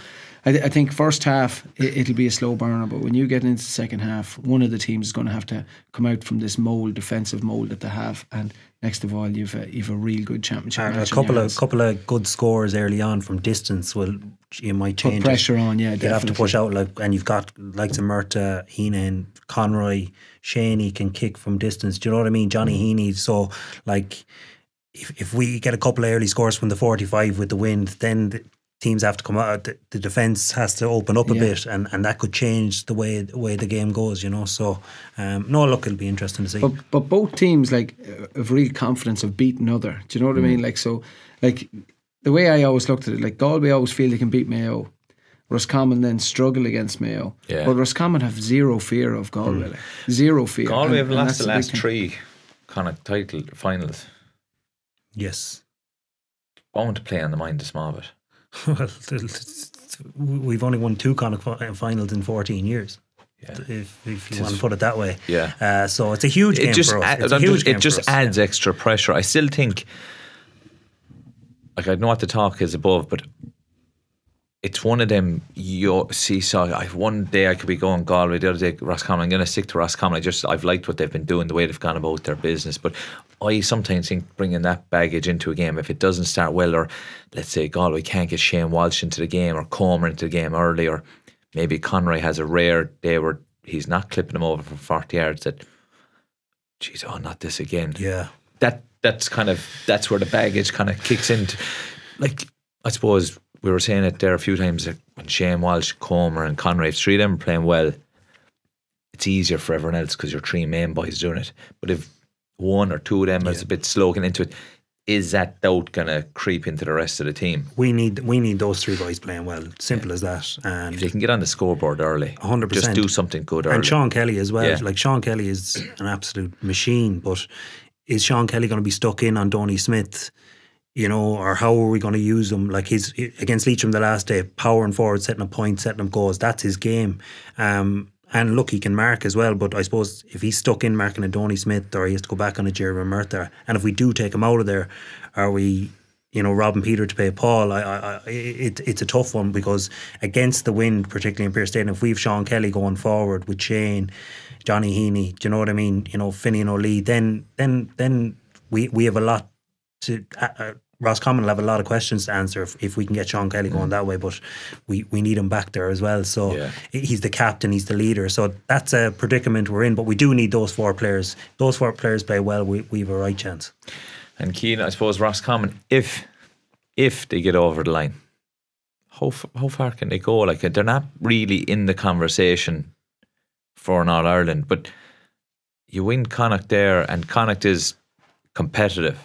I, th- I think first half it, it'll be a slow burner, but when you get into the second half, one of the teams is going to have to come out from this mold, defensive mold that they have, and next of all, you've a, you've a real good championship. A couple of couple of good scores early on from distance will you might put change it. pressure on, yeah, You'd have to push out like, and you've got like of Murtagh, Heenan, Conroy, Shaney can kick from distance. Do you know what I mean? Johnny Mm. Heaney. So like, if if we get a couple of early scores from the forty-five with the wind, then the teams have to come out. The, the defense has to open up a Yeah. bit, and, and that could change the way the way the game goes. You know. So um, no, look, it'll be interesting to see. But but both teams like uh, have real confidence of beating other. Do you know what I mean? Like so, like the way I always looked at it, like Galway always feel they can beat Mayo. Roscommon then struggle against Mayo. Yeah. But Roscommon have zero fear of Galway. Like, zero fear. Galway And- have and lost the last three kind of title finals. yes. I want to play on the mind a small bit. well, we've only won two Connacht fi- finals in 14 years. Yeah. If, if you want to put it that way. Yeah. Uh, so it's a huge game it just for us. add- It's a I'm huge just- game it just adds extra pressure. I still think, like I know what the talk is above, but it's one of them you seesaw. I one day I could be going Galway, the other day Roscommon. I'm going to stick to Roscommon. I just I've liked what they've been doing, the way they've gone about their business. But I sometimes think bringing that baggage into a game, if it doesn't start well, or let's say Galway can't get Shane Walsh into the game or Comer into the game early, or maybe Conroy has a rare day where he's not clipping him over for 40 yards. That, geez, oh, not this again Yeah. that that's kind of that's where the baggage kind of kicks in. like I suppose we were saying it there a few times like when Shane Walsh, Comer and Conroy, three of them are playing well, it's easier for everyone else because your three main boys doing it. But if one or two of them is a bit slow getting into it, is that doubt gonna creep into the rest of the team? We need we need those three boys playing well. Simple as that. And If they can get on the scoreboard early, 100%. just do something good early. and Sean Kelly as well. Yeah. Like Sean Kelly is an absolute machine, but is Sean Kelly going to be stuck in on Donny Smith? You know, or how are we going to use him? Like he's against Leitrim the last day, powering forward, setting up points, setting up goals. That's his game. Um, and look, he can mark as well. But I suppose if he's stuck in marking a Donny Smith, or he has to go back on a Diarmuid Murtagh, and if we do take him out of there, are we? You know, Robin Peter to pay Paul. I, I, I, it, it's a tough one because against the wind, particularly in Pearse Stadium, if we've Sean Kelly going forward with Shane, Johnny Heaney, do you know what I mean? You know, Finian Ó Laoi, then then then we we have a lot to. Uh, uh, Roscommon will have a lot of questions to answer if, if we can get Sean Kelly going that way, but we, we need him back there as well. So Yeah. he's the captain, he's the leader. So that's a predicament we're in, but we do need those four players. Those four players play well, we, we have a right chance. And Cian, I suppose Roscommon, if if they get over the line, how f- how far can they go? Like they're not really in the conversation for an All Ireland, but you win Connacht there, and Connacht is competitive.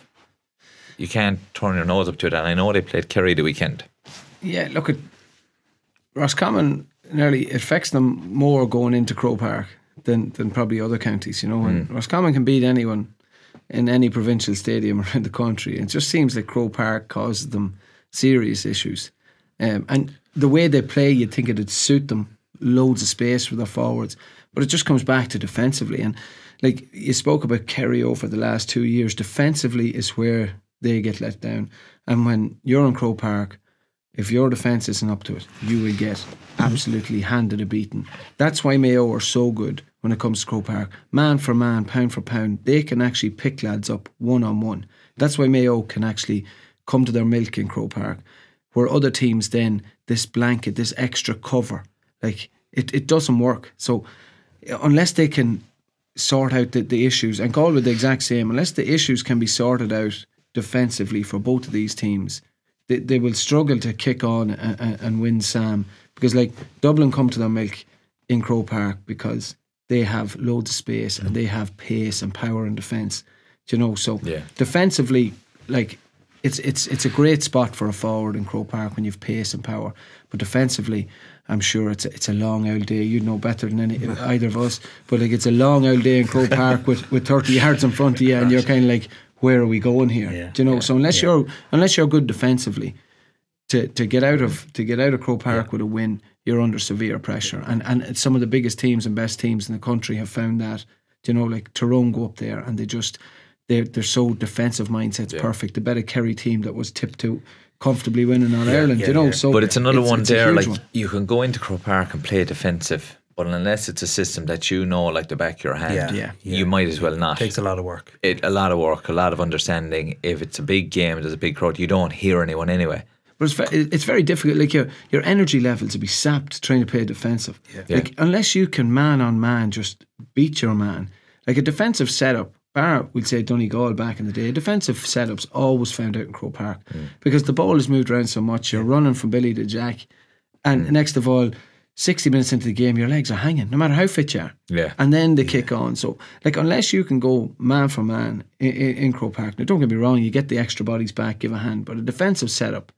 You can't turn your nose up to it. And I know they played Kerry the weekend. Yeah, look at Roscommon. Nearly it affects them more going into Croke Park than than probably other counties. You know, and Roscommon can beat anyone in any provincial stadium around the country. It just seems like Croke Park causes them serious issues. Um, and the way they play, you'd think it'd suit them. Loads of space for their forwards, but it just comes back to defensively. And like you spoke about Kerry over the last two years, defensively is where they get let down. And when you're in Croke Park, if your defence isn't up to it, you will get mm-hmm. absolutely handed a beating. That's why Mayo are so good when it comes to Croke Park. Man for man, pound for pound, they can actually pick lads up one on one. That's why Mayo can actually come to their milk in Croke Park. Where other teams then, this blanket, this extra cover, like it, it doesn't work. So unless they can sort out the, the issues, and Galway the exact same, unless the issues can be sorted out defensively for both of these teams, they, they will struggle to kick on and, and win Sam because like Dublin come to their milk in Croke Park because they have loads of space and they have pace and power and defence. You know, so Yeah. defensively, like it's it's it's a great spot for a forward in Croke Park when you've pace and power. But defensively, I'm sure it's a, it's a long old day. You'd know better than any either of us. But like it's a long old day in Croke Park with, with 30 yards in front of you, and you're kind of like, where are we going here? Yeah. Do you know? So unless Yeah. you're unless you're good defensively, to, to get out of to get out of Croke Park with a win, you're under severe pressure. And and some of the biggest teams and best teams in the country have found that. Do you know, like Tyrone go up there and they just they're they're so defensive mindset's perfect. The better Kerry team that was tipped to comfortably winning on Ireland. yeah, you know, yeah. so But it's another one it's there. Like one. you can go into Croke Park and play defensive, but unless it's a system that you know like the back of your hand, Yeah, Yeah. you might as well not. It takes a lot of work. it, a lot of work, a lot of understanding. If it's a big game, there's a big crowd, you don't hear anyone anyway. But it's very, it's very difficult. Like your your energy levels to be sapped trying to play defensive. Like unless you can man on man just beat your man. Like a defensive setup. Bar, we'd say Donegal back in the day. Defensive setups always found out in Croke Park mm. because the ball is moved around so much. You're running from Billy to Jack, and mm. next of all, sixty minutes into the game, your legs are hanging, no matter how fit you are. Yeah. And then they kick on. So, like, unless you can go man for man in, in, in Croke Park, now don't get me wrong, you get the extra bodies back, give a hand, but a defensive setup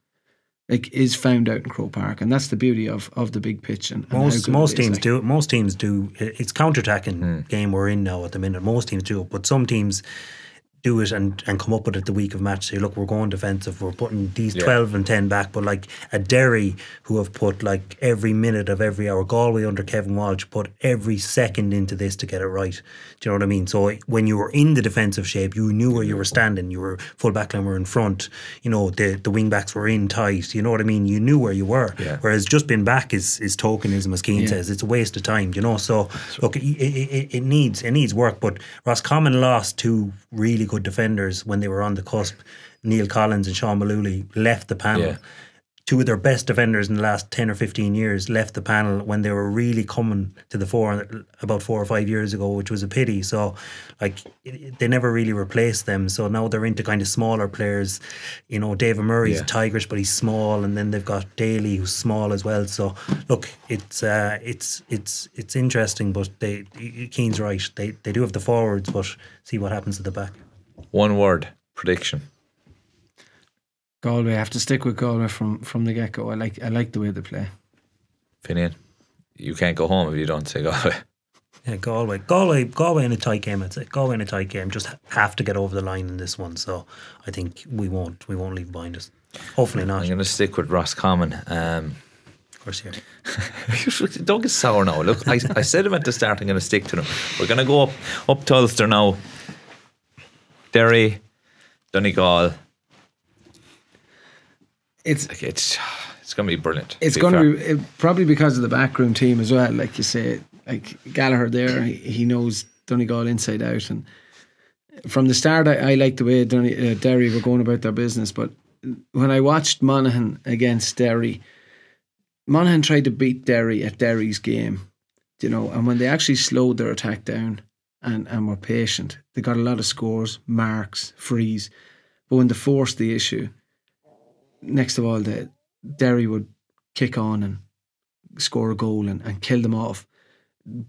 like is found out in Croke Park, and that's the beauty of, of the big pitch. And, and Most most teams like. do it. Most teams do. It's counter attacking Hmm. game we're in now at the minute. Most teams do it, but some teams do it and, and come up with it the week of match. Say, look, we're going defensive. We're putting these Yeah. twelve and ten back. But like a Derry, who have put like every minute of every hour. Galway under Kevin Walsh put every second into this to get it right. Do you know what I mean? So when you were in the defensive shape, you knew where you were standing. You were full back line we were in front. You know the the wing backs were in tight. You know what I mean? You knew where you were. Yeah. Whereas just being back is is tokenism, as Cian says. It's a waste of time, you know. So look, it, it, it, it needs it needs work. But Roscommon lost two really good defenders when they were on the cusp. Neil Collins and Sean Mullooly left the panel. Yeah. Two of their best defenders in the last ten or fifteen years left the panel when they were really coming to the fore about four or five years ago, which was a pity. So, like, they never really replaced them. So now they're into kind of smaller players. You know, David Murray's Yeah. tigerish, but he's small, and then they've got Daly, who's small as well. So look, it's uh, it's it's it's interesting, but they Cian's right. They they do have the forwards, but see what happens at the back. One word prediction. Galway. I have to stick with Galway from, from the get go. I like I like the way they play. Finian, you can't go home if you don't say Galway. Yeah, Galway, Galway, Galway in a tight game. I'd say Galway in a tight game. Just have to get over the line in this one. So I think we won't we won't leave behind us. Hopefully not. I'm going to stick with Roscommon. Um, Of course, yeah. don't get sour now. Look, I, I said him at the start. I'm going to stick to them. We're going to go up up to Ulster now. Derry, Donegal. It's Like it's it's going to be brilliant. it's be going to be it, probably because of the backroom team as well. Like you say, like Gallagher there, he, he knows Donegal inside out, and from the start, I, I liked the way Donny, uh, Derry were going about their business. But when I watched Monaghan against Derry, Monaghan tried to beat Derry at Derry's game, you know, and when they actually slowed their attack down and, and were patient, they got a lot of scores, marks, frees. But when they forced the issue, next of all, the Derry would kick on and score a goal and, and kill them off.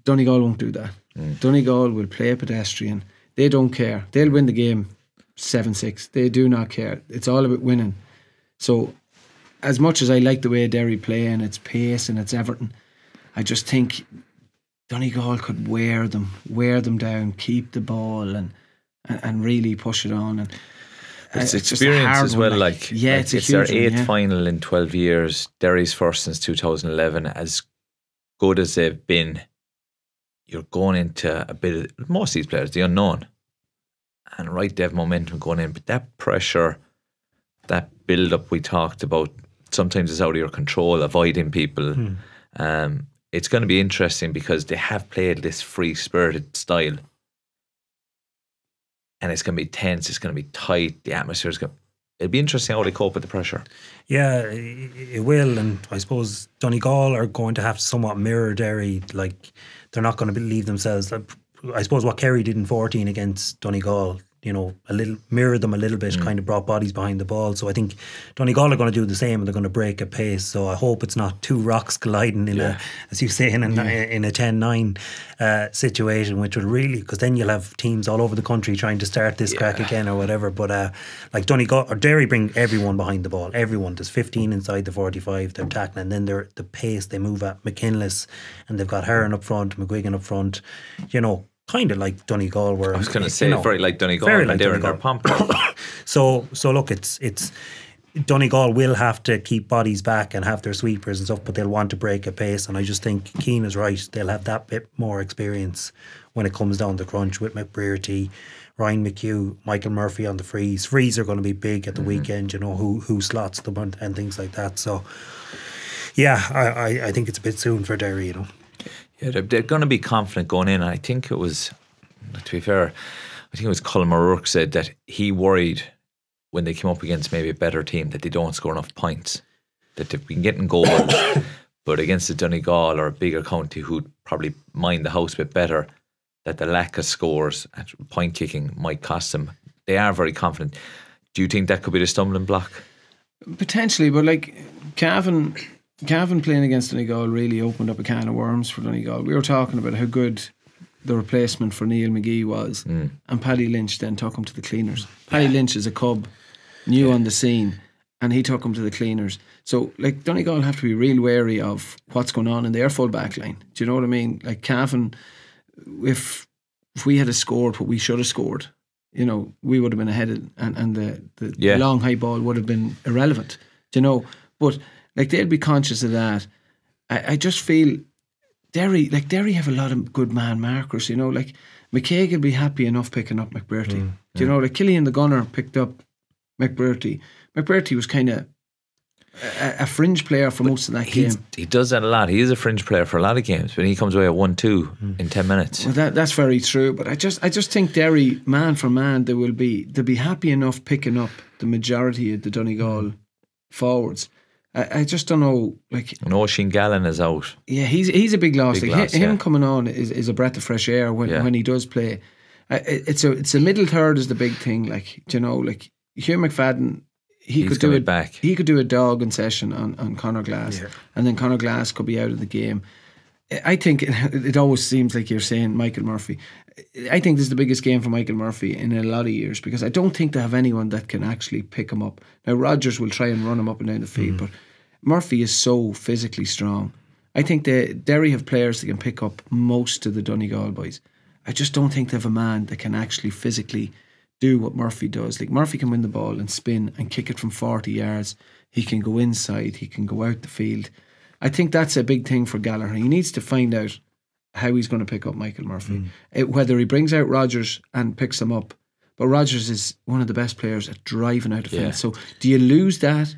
Donegal won't do that. Mm. Donegal will play a pedestrian. They don't care. They'll win the game 7 6. They do not care. It's all about winning. So, as much as I like the way Derry play and its pace and its Everton, I just think Donegal could wear them, wear them down, keep the ball and and, and really push it on. And It's uh, just experience hard as one, well. Like, yeah, like, it's, a it's their huge one, eighth yeah. final in 12 years. Derry's first since 2011. As good as they've been, you're going into a bit of most of these players, the unknown. And right, they have momentum going in, but that pressure, that build up we talked about sometimes it's out of your control, avoiding people. Hmm. Um, it's going to be interesting because they have played this free spirited style. And it's going to be tense, it's going to be tight, the atmosphere is going It'll be interesting how they cope with the pressure. Yeah, it will, and I suppose Donegal are going to have to somewhat mirror Derry. Like they're not going to leave themselves. I suppose what Kerry did in fourteen against Donegal, you know, a little mirror them a little bit, kind of brought bodies behind the ball. So I think Donegal are going to do the same, and they're going to break a pace. So I hope it's not two rocks colliding in a, as you say, in a in a 10-9 uh, situation, which will really because then you'll have teams all over the country trying to start this crack again or whatever. But uh, like Donegal or Derry bring everyone behind the ball. Everyone. There's 15 inside the 45. They're tackling, and then they're the pace they move at McKinless, and they've got Heron up front, McGuigan up front. You know. Kind of like Donegal, were I was going to say, know, very like Donegal, very like they're in their Donegal. pomp. So so look, it's it's Donegal will have to keep bodies back and have their sweepers and stuff, but they'll want to break a pace. And I just think Cian is right. They'll have that bit more experience when it comes down the crunch with McBrearty, Ryan McHugh, Michael Murphy on the frees. Frees are going to be big at the mm-hmm. weekend, you know, who who slots them and, and things like that. So yeah, I, I, I think it's a bit soon for Derry, you know. Yeah, they're, they're going to be confident going in. I think it was, to be fair, I think it was Colm O'Rourke said that he worried when they came up against maybe a better team that they don't score enough points, that they've been getting goals, but against a Donegal or a bigger county who'd probably mind the house a bit better, that the lack of scores and point kicking might cost them. They are very confident. Do you think that could be the stumbling block? Potentially, but like Cavan, Cavan playing against Donegal really opened up a can of worms for Donegal. We were talking about how good the replacement for Neil McGee was, mm. and Paddy Lynch then took him to the cleaners. Paddy Lynch is a cub, new on the scene, and he took him to the cleaners. So, like Donegal have to be real wary of what's going on in their full back line. Do you know what I mean? Like Cavan, if if we had a scored what we should have scored, you know, we would have been ahead, of, and and the the Yeah. long high ball would have been irrelevant. Do you know? But like they'd be conscious of that. I, I just feel Derry, like Derry, have a lot of good man markers. You know, like McKaigue will be happy enough picking up McBrearty. Mm, Do you know, like Killian the gunner picked up McBrearty. McBrearty was kind of a, a fringe player for most of that game. he does that a lot. He is a fringe player for a lot of games, but he comes away at 1 2 in 10 minutes. Well, that that's very true. But I just I just think Derry, man for man, they will be they'll be happy enough picking up the majority of the Donegal forwards. I, I just don't know. Like, And Oisin Gallen is out. yeah, he's he's a big loss. Big like loss, him yeah. coming on is, is a breath of fresh air when, Yeah. when he does play. I, it's a it's a middle third is the big thing. Like you know, like Hugh McFadden, he He's could do it back. He could do a dog in session on on Conor Glass, Yeah. and then Conor Glass could be out of the game. I think it, it always seems like you're saying Michael Murphy. I think this is the biggest game for Michael Murphy in a lot of years because I don't think they have anyone that can actually pick him up. Now Rogers will try and run him up and down the field, mm-hmm. but Murphy is so physically strong. I think the Derry have players that can pick up most of the Donegal boys. I just don't think they have a man that can actually physically do what Murphy does. Like Murphy can win the ball and spin and kick it from 40 yards. He can go inside, he can go out the field. I think that's a big thing for Gallagher. He needs to find out how he's going to pick up Michael Murphy. Mm. It- whether he brings out Rogers and picks him up. But Rogers is one of the best players at driving out of Yeah. So do you lose that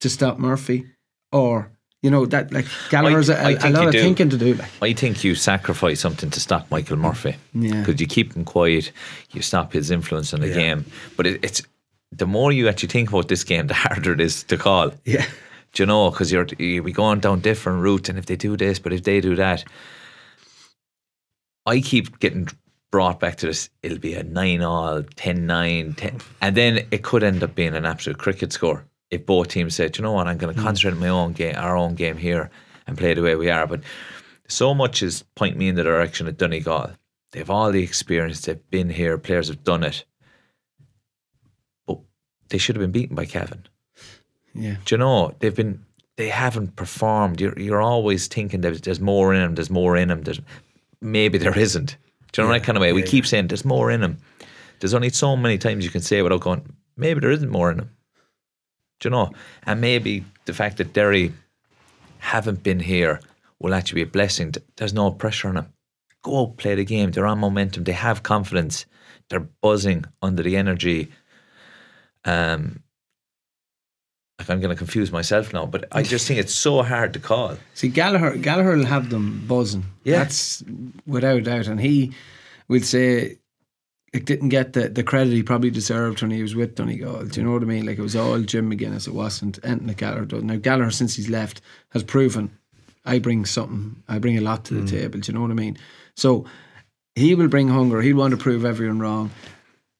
to stop Murphy? Or, you know, that like Gallagher's a, I a think lot of do. thinking to do. Like, I think you sacrifice something to stop Michael Murphy. Yeah. Because you keep him quiet, you stop his influence on the Yeah. game. But it, it's the more you actually think about this game, the harder it is to call. yeah. Do you know? Because you're you'll be going down different routes, and if they do this, but if they do that, I keep getting brought back to this. It'll be a nine all, 10 9, 10, and then it could end up being an absolute cricket score if both teams said, you know what, I'm going to hmm. concentrate on my own game, our own game here, and play the way we are. But so much is point me in the direction of Donegal. They have all the experience. They've been here. Players have done it. But they should have been beaten by Cavan. Yeah. Do you know they've been they haven't performed. You're you're always thinking there's there's more in them. There's more in them. There's maybe there isn't. Do you know that kind of way? we yeah, keep saying there's more in them. There's only so many times you can say it without going. Maybe there isn't more in them. Do you know? And maybe the fact that Derry haven't been here will actually be a blessing. There's no pressure on them. Go out, play the game. They're on momentum. They have confidence. They're buzzing under the energy. Um, I'm going to confuse myself now, but I just think it's so hard to call. See, Gallagher, Gallagher will have them buzzing. Yeah. That's without doubt. And he will say, it didn't get the, the credit he probably deserved when he was with Donegal. Do you know what I mean? Like it was all Jim McGuinness. It wasn't anything that Gallagher. Now, Gallagher, since he's left, has proven I bring something, I bring a lot to the mm. table. Do you know what I mean? So he will bring hunger. He'll want to prove everyone wrong.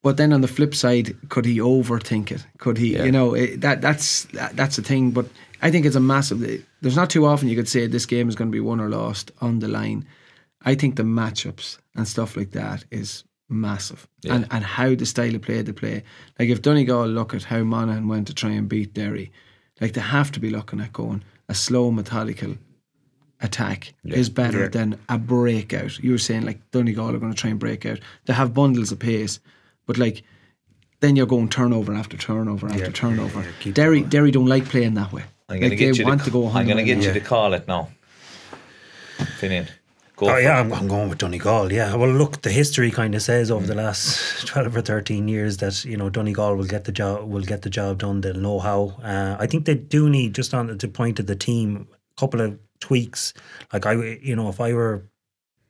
But then on the flip side, could he overthink it? Could he, Yeah. you know, it, that that's that, that's the thing. But I think it's a massive. There's not too often you could say this game is going to be won or lost on the line. I think the matchups and stuff like that is massive, Yeah. and and how the style of play they play. Like if Donegal look at how Monaghan went to try and beat Derry, like they have to be looking at going a slow, methodical attack is better Yeah. than a breakout. You were saying like Donegal are going to try and break out. They have bundles of pace, but like then you're going turnover after turnover after Yeah. turnover. Yeah, keep Derry, the. Derry don't like playing that way. I'm going like to get they you. want to, to go. I'm going to get you to call it now. Finian. Go Oh for yeah, it. I'm, I'm going with Donegal. Yeah, well, look, the history kind of says over the last twelve or thirteen years that you know Donegal will get the job will get the job done. They'll know how. Uh, I think they do need just on the point of the team a couple of tweaks. Like I, you know, if I were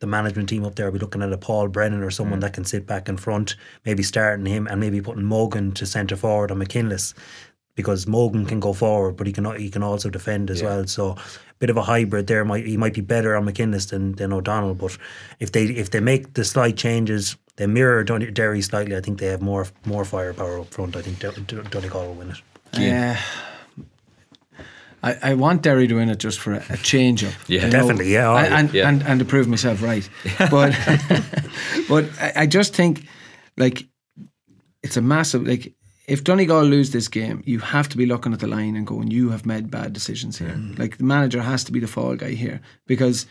the management team up there, I'd be looking at a Paul Brennan or someone mm. that can sit back in front, maybe starting him and maybe putting Morgan to centre forward on McKinless. Because Morgan can go forward, but he can he can also defend as well. So, a bit of a hybrid there. Might he might be better on McKinless than, than O'Donnell. But if they if they make the slight changes, they mirror Don- Derry slightly. I think they have more more firepower up front. I think Don- Don- Donegal will win it. Yeah. I, I want Derry to win it just for a, a change up. Yeah. you know. Definitely, yeah, oh, I- and, Yeah. and and to prove myself right. But but I, I just think like it's a massive like if Donegal lose this game, you have to be looking at the line and going, you have made bad decisions here. Mm. Like the manager has to be the fall guy here because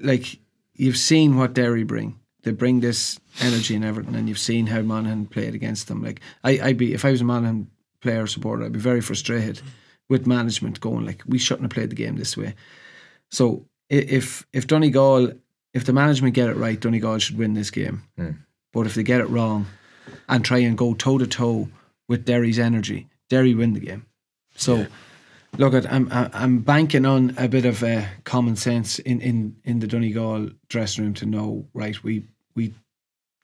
like you've seen what Derry bring. They bring this energy and everything, and you've seen how Monaghan played against them. Like I, I'd be if I was a Monaghan player supporter, I'd be very frustrated with management going like we shouldn't have played the game this way. So if if Donegal, if the management get it right, Donegal should win this game. But if they get it wrong and try and go toe to toe with Derry's energy, Derry win the game. So look at I'm I'm banking on a bit of uh, common sense in, in in the Donegal dressing room to know right we we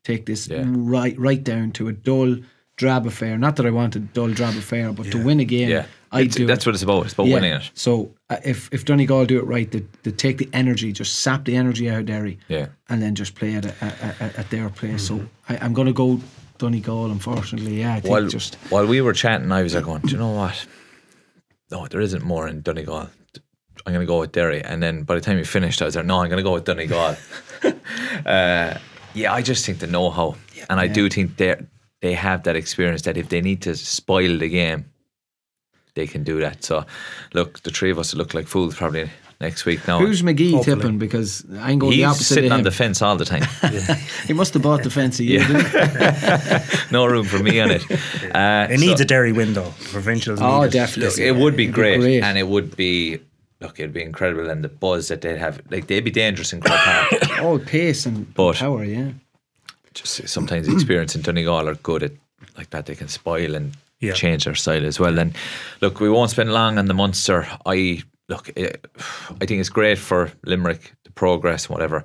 take this Yeah. right right down to a dull drab affair. Not that I want a dull drab affair, but to win a game, Yeah. I do. that's it. what it's about. It's about winning it. So uh, if if Donegal do it right, they, they take the energy, just sap the energy out of Derry, Yeah. and then just play it at, at, at, at their place. So I, I'm going to go Donegal. Unfortunately, yeah, I think While, just while we were chatting, I was like, going, do you know what? No, there isn't more in Donegal. I'm going to go with Derry. And then by the time we finished, I was like, no, I'm going to go with Donegal. uh, yeah, I just think the know how. and I do think they they have that experience that if they need to spoil the game, they can do that. So, look, the three of us look like fools probably next week now. who's Mackey Hopefully. tipping because I'm going the He's opposite sitting of on the fence all the time. he must have bought the fence a year. Yeah. no room for me on it. Uh, It so- needs a dairy window. though. Provincials. Oh, need it. definitely. Look, it would be It'd be great, great. and it would be look, it'd be incredible, and the buzz that they'd have, like they'd be dangerous in Croke Park. Oh, pace and But- power, yeah. Just sometimes the experience in Donegal are good at like that. They can spoil and Yeah. change their style as well. And look, we won't spend long on the Munster. I look, it, I think it's great for Limerick, the progress, and whatever.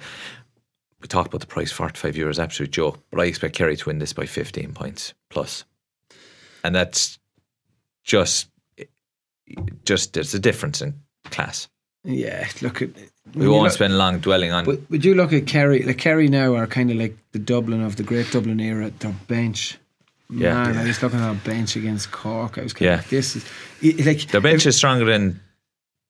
We talked about the price, forty-five euros, absolute joke. But I expect Kerry to win this by fifteen points plus, and that's just, just there's a difference in class. Yeah, look at. We won't spend long dwelling on. But would you look at Kerry? Like Kerry now are kind of like the Dublin of the Great Dublin era. Their bench, Yeah. man. I was looking at a bench against Cork. I was kind Yeah. of like, this is like the bench is stronger than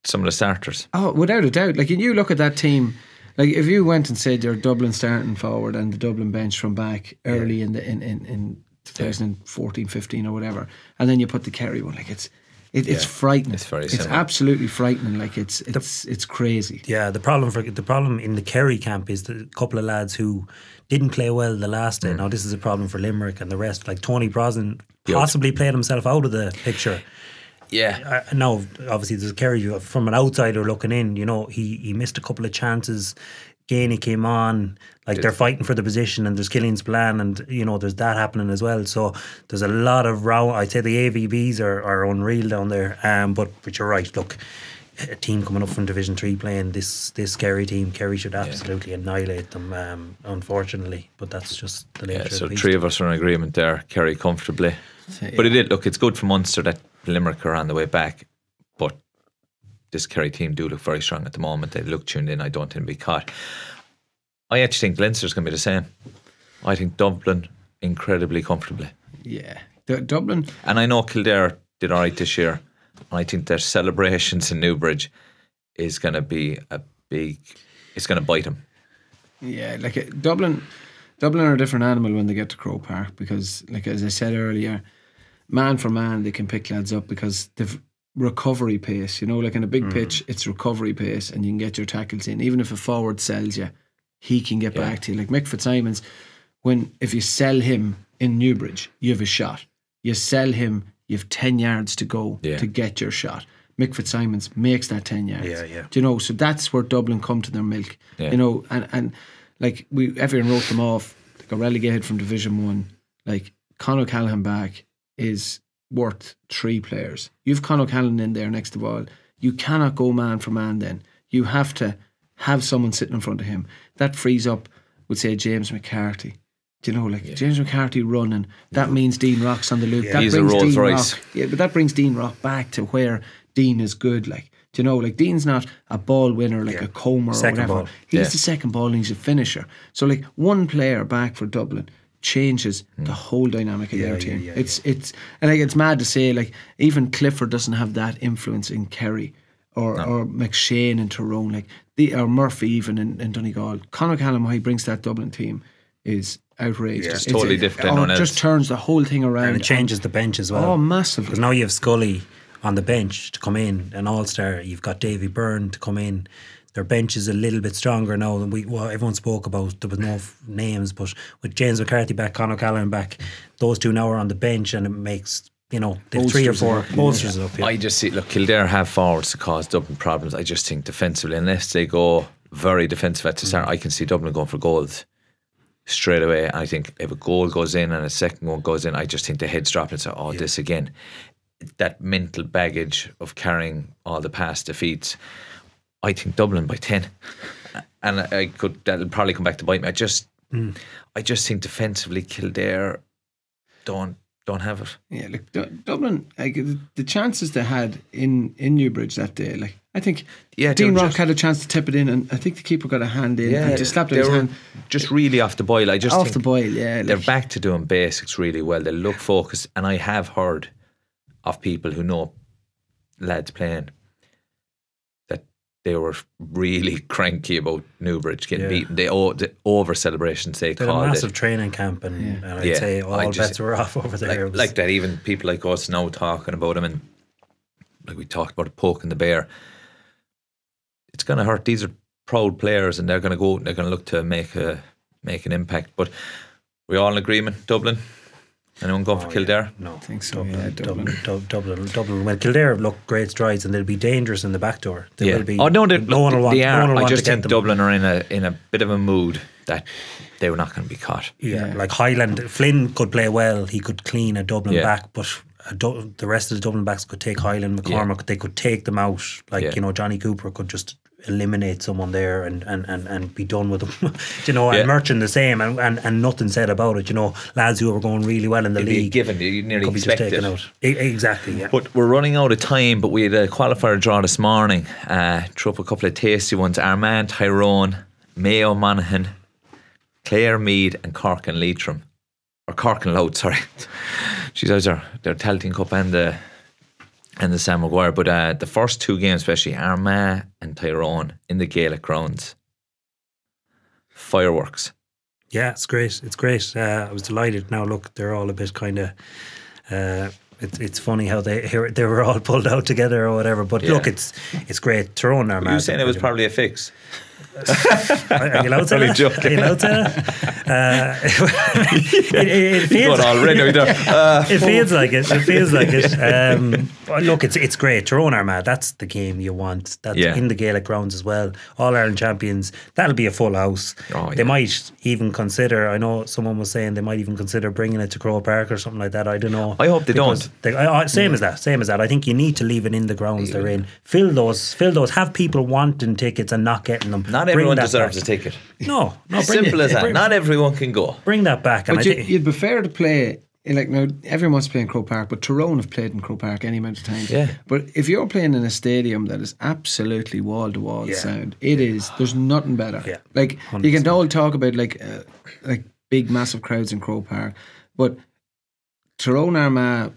some of the starters. Oh, without a doubt. Like, and you look at that team. Like, if you went and said your Dublin starting forward and the Dublin bench from back early in the in in, in 2014, 15 or whatever, and then you put the Kerry one, like it's. It, it's frightening. It's very It's absolutely frightening. Like it's it's it's crazy. Yeah, the problem for the problem in the Kerry camp is the couple of lads who didn't play well the last Mm. day. Now this is a problem for Limerick and the rest. Like Tony Brosnan possibly played himself out of the picture. Yeah, Uh, now, obviously, there's Kerry from an outsider looking in. You know, he he missed a couple of chances. Gainey came on, like they're fighting for the position, and there's Killian Spillane, and you know there's that happening as well. So there's a lot of round. I'd say the AVBs are, are unreal down there. Um, but but you're right. Look, a team coming up from Division Three playing this this Kerry team, Kerry should absolutely annihilate them. Um, unfortunately, but that's just the nature. Yeah, of so the beast. three of us are in agreement there. Kerry comfortably, but it did look. It's good for Munster that Limerick are on the way back, but this Kerry team do look very strong at the moment. They look tuned in. I don't think they'll be caught. I actually think Leinster's going to be the same. I think Dublin incredibly comfortably, Yeah. The, Dublin, and I know Kildare did all right this year. I think their celebrations in Newbridge is going to be a big. It's going to bite them. yeah, like uh, Dublin, Dublin are a different animal when they get to Croke Park because, like as I said earlier, man for man they can pick lads up because they've recovery pace. You know, like in a big hmm. pitch, it's recovery pace, and you can get your tackles in. Even if a forward sells you, he can get back to you. Like Mick Fitzsimons, when if you sell him in Newbridge, you have a shot. You sell him, you have ten yards to go Yeah. to get your shot. Mick Fitzsimons makes that ten yards. Yeah, yeah. Do you know? So that's where Dublin come to their milk. Yeah. You know, and and like we everyone wrote them off. They got relegated from Division One. Like Con O'Callaghan back is worth three players. You've Con O'Callaghan in there next to all. You cannot go man for man. Then you have to have someone sitting in front of him. That frees up, would say James McCarthy. Do you know, like James McCarthy running, that means Dean Rock's on the loop. That He's a brings Rolls Dean Royce. Rock yeah, but that brings Dean Rock back to where Dean is good. Like, do you know, like Dean's not a ball winner like Yeah. a Comer Second or whatever. ball. He's Yeah. the second ball and he's a finisher. So like one player back for Dublin changes hmm. the whole dynamic of Yeah, their team. yeah, it's it's and like it's mad to say like even Clifford doesn't have that influence in Kerry. Or, or McShane in Tyrone, like the or Murphy even in, in Donegal. Con O'Callaghan, how he brings that Dublin team is outrageous. Yeah. It's totally different than oh, it just turns the whole thing around. and it changes the bench as well. Oh, massively. Because now you have Scully on the bench to come in, an all star. You've got Davy Byrne to come in. Their bench is a little bit stronger now than we. Well, everyone spoke about. There was no f- names, but with James McCarthy back, Con O'Callaghan back, those two now are on the bench, and it makes you know they've three or Bolsters it four up, yeah. up. Yeah. I just see, look, Kildare have forwards to cause Dublin problems. I just think defensively, unless they go very defensive at the start, I can see Dublin going for goals straight away. I think if a goal goes in and a second one goes in, I just think the heads drop and say, oh, this again. That mental baggage of carrying all the past defeats, I think Dublin by 10. And I could, that'll probably come back to bite me. I just, mm. I just think defensively, Kildare don't, don't have it. Yeah, like Du- Dublin, like the, the chances they had in in Newbridge that day, like I think Yeah, Dean Rock just- had a chance to tip it in, and I think the keeper got a hand in and just slapped it in his hand just really off the boil. I just off think the boil. Yeah, they're back to doing basics really well. They look focused, and I have heard of people who know lads playing that they were really cranky about Newbridge getting Yeah. beaten. They o- the over celebrations they They had a massive it. training camp, and, and I'd Yeah, say all I just- bets were off over there. Like, was- like that, even people like us now talking about them, and like we talked about poking the bear. It's going to hurt. These are proud players, and they're going to go. out and They're going to look to make a make an impact. But we all in agreement. Dublin. Anyone going for Oh, Kildare? No, I think so, Dublin, yeah, Dublin, Dublin. Dublin, Dublin, Dublin. Well, Kildare have looked great strides, and they'll be dangerous in the back door. They yeah. will be. oh no, they, no one will want. they are. No one will I just think. Dublin are in a in a bit of a mood that they were not going to be caught. Yeah, Yeah. like Hyland, Flynn could play well. He could clean a Dublin Yeah. back, but the rest of the Dublin backs could take Hyland, McCormack. They could take them out. Like Yeah. you know, Johnny Cooper could just eliminate someone there and and, and, and be done with them. you know, Yeah. and Murchan the same, and, and and nothing said about it. You know, lads who were going really well in the It'd be league given. You nearly could be just taken it. out. E- exactly. Yeah. But we're running out of time, but we had a qualifier draw this morning. Uh, threw up a couple of tasty ones. Armagh, Tyrone, Mayo, Monaghan, Clare, Meath, and Cork and Leitrim. Or Cork and Louth, sorry. She's out there. They're Tailteann Cup and the and the Sam Maguire. But uh, the first two games, especially Armagh and Tyrone in the Gaelic grounds. Fireworks. Yeah, it's great. It's great. Uh, I was delighted. Now look, they're all a bit kind of. Uh, it's it's funny how they they were all pulled out together or whatever. But Yeah. look, it's it's great. Tyrone Were you saying it was probably a fix? Are you allowed to? Only joking. Are you allowed to? Uh, it, it, it feels Going all red now, there. Uh, it feels like it. It feels like it. Um, look, it's it's great. Tyrone Armagh, that's the game you want. That's Yeah. in the Gaelic grounds as well. All Ireland champions. That'll be a full house. Oh, they might even consider. I know someone was saying they might even consider bringing it to Croke Park or something like that. I don't know. I hope they don't. They, same as that. Same as that. I think you need to leave it in the grounds they're in. Fill those. Fill those. Have people wanting tickets and not getting them. Not Bring everyone deserves back. a ticket. No, no. Bring Simple it, as that. Bring, Not everyone can go. bring that back. And But I you, think you'd be fair to play. in, Like now, everyone wants to play in Croke Park, but Tyrone have played in Croke Park any amount of times. Yeah. But if you're playing in a stadium that is absolutely wall to wall sound, it is. There's nothing better. Yeah. Like you can all talk about like uh, like big massive crowds in Croke Park, but Tyrone Armagh.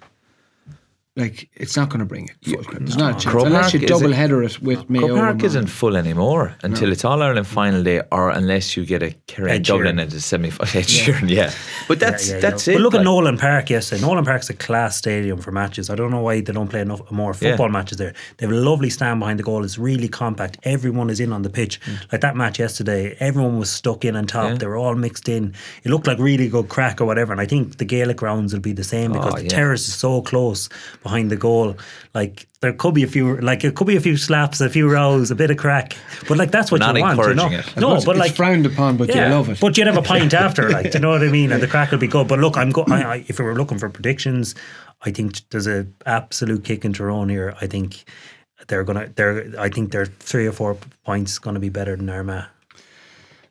Like it's not going to bring it full crowd. There's not a chance Croke unless Park you double header it with Mayo. Croke Park isn't full anymore until it's All Ireland final day, or unless you get a Kerry Dublin Sheeran. at the semi final. Ed Sheeran, yeah. But that's Yeah, yeah, that's yeah. it. But look at like- Nolan Park yesterday. Nolan Park's a class stadium for matches. I don't know why they don't play enough more Yeah. football matches there. They have a lovely stand behind the goal. It's really compact. Everyone is in on the pitch. Like that match yesterday, everyone was stuck in on top. Mm. Yeah. They were all mixed in. It looked like really good crack or whatever. And I think the Gaelic grounds will be the same because Oh, the yeah. terrace is so close behind the goal. Like there could be a few, like it could be a few slaps, a few rows, a bit of crack. But like that's what Not you want. You know? encouraging it. No, It's- but it's like frowned upon, but you love it. but you'd have a pint after, like, do you know what I mean? And the crack will be good. But look, I'm go- I, I, if we were looking for predictions, I think there's a absolute kick in Tyrone here. I think they're gonna. They're. I think they're three or four points going to be better than Armagh.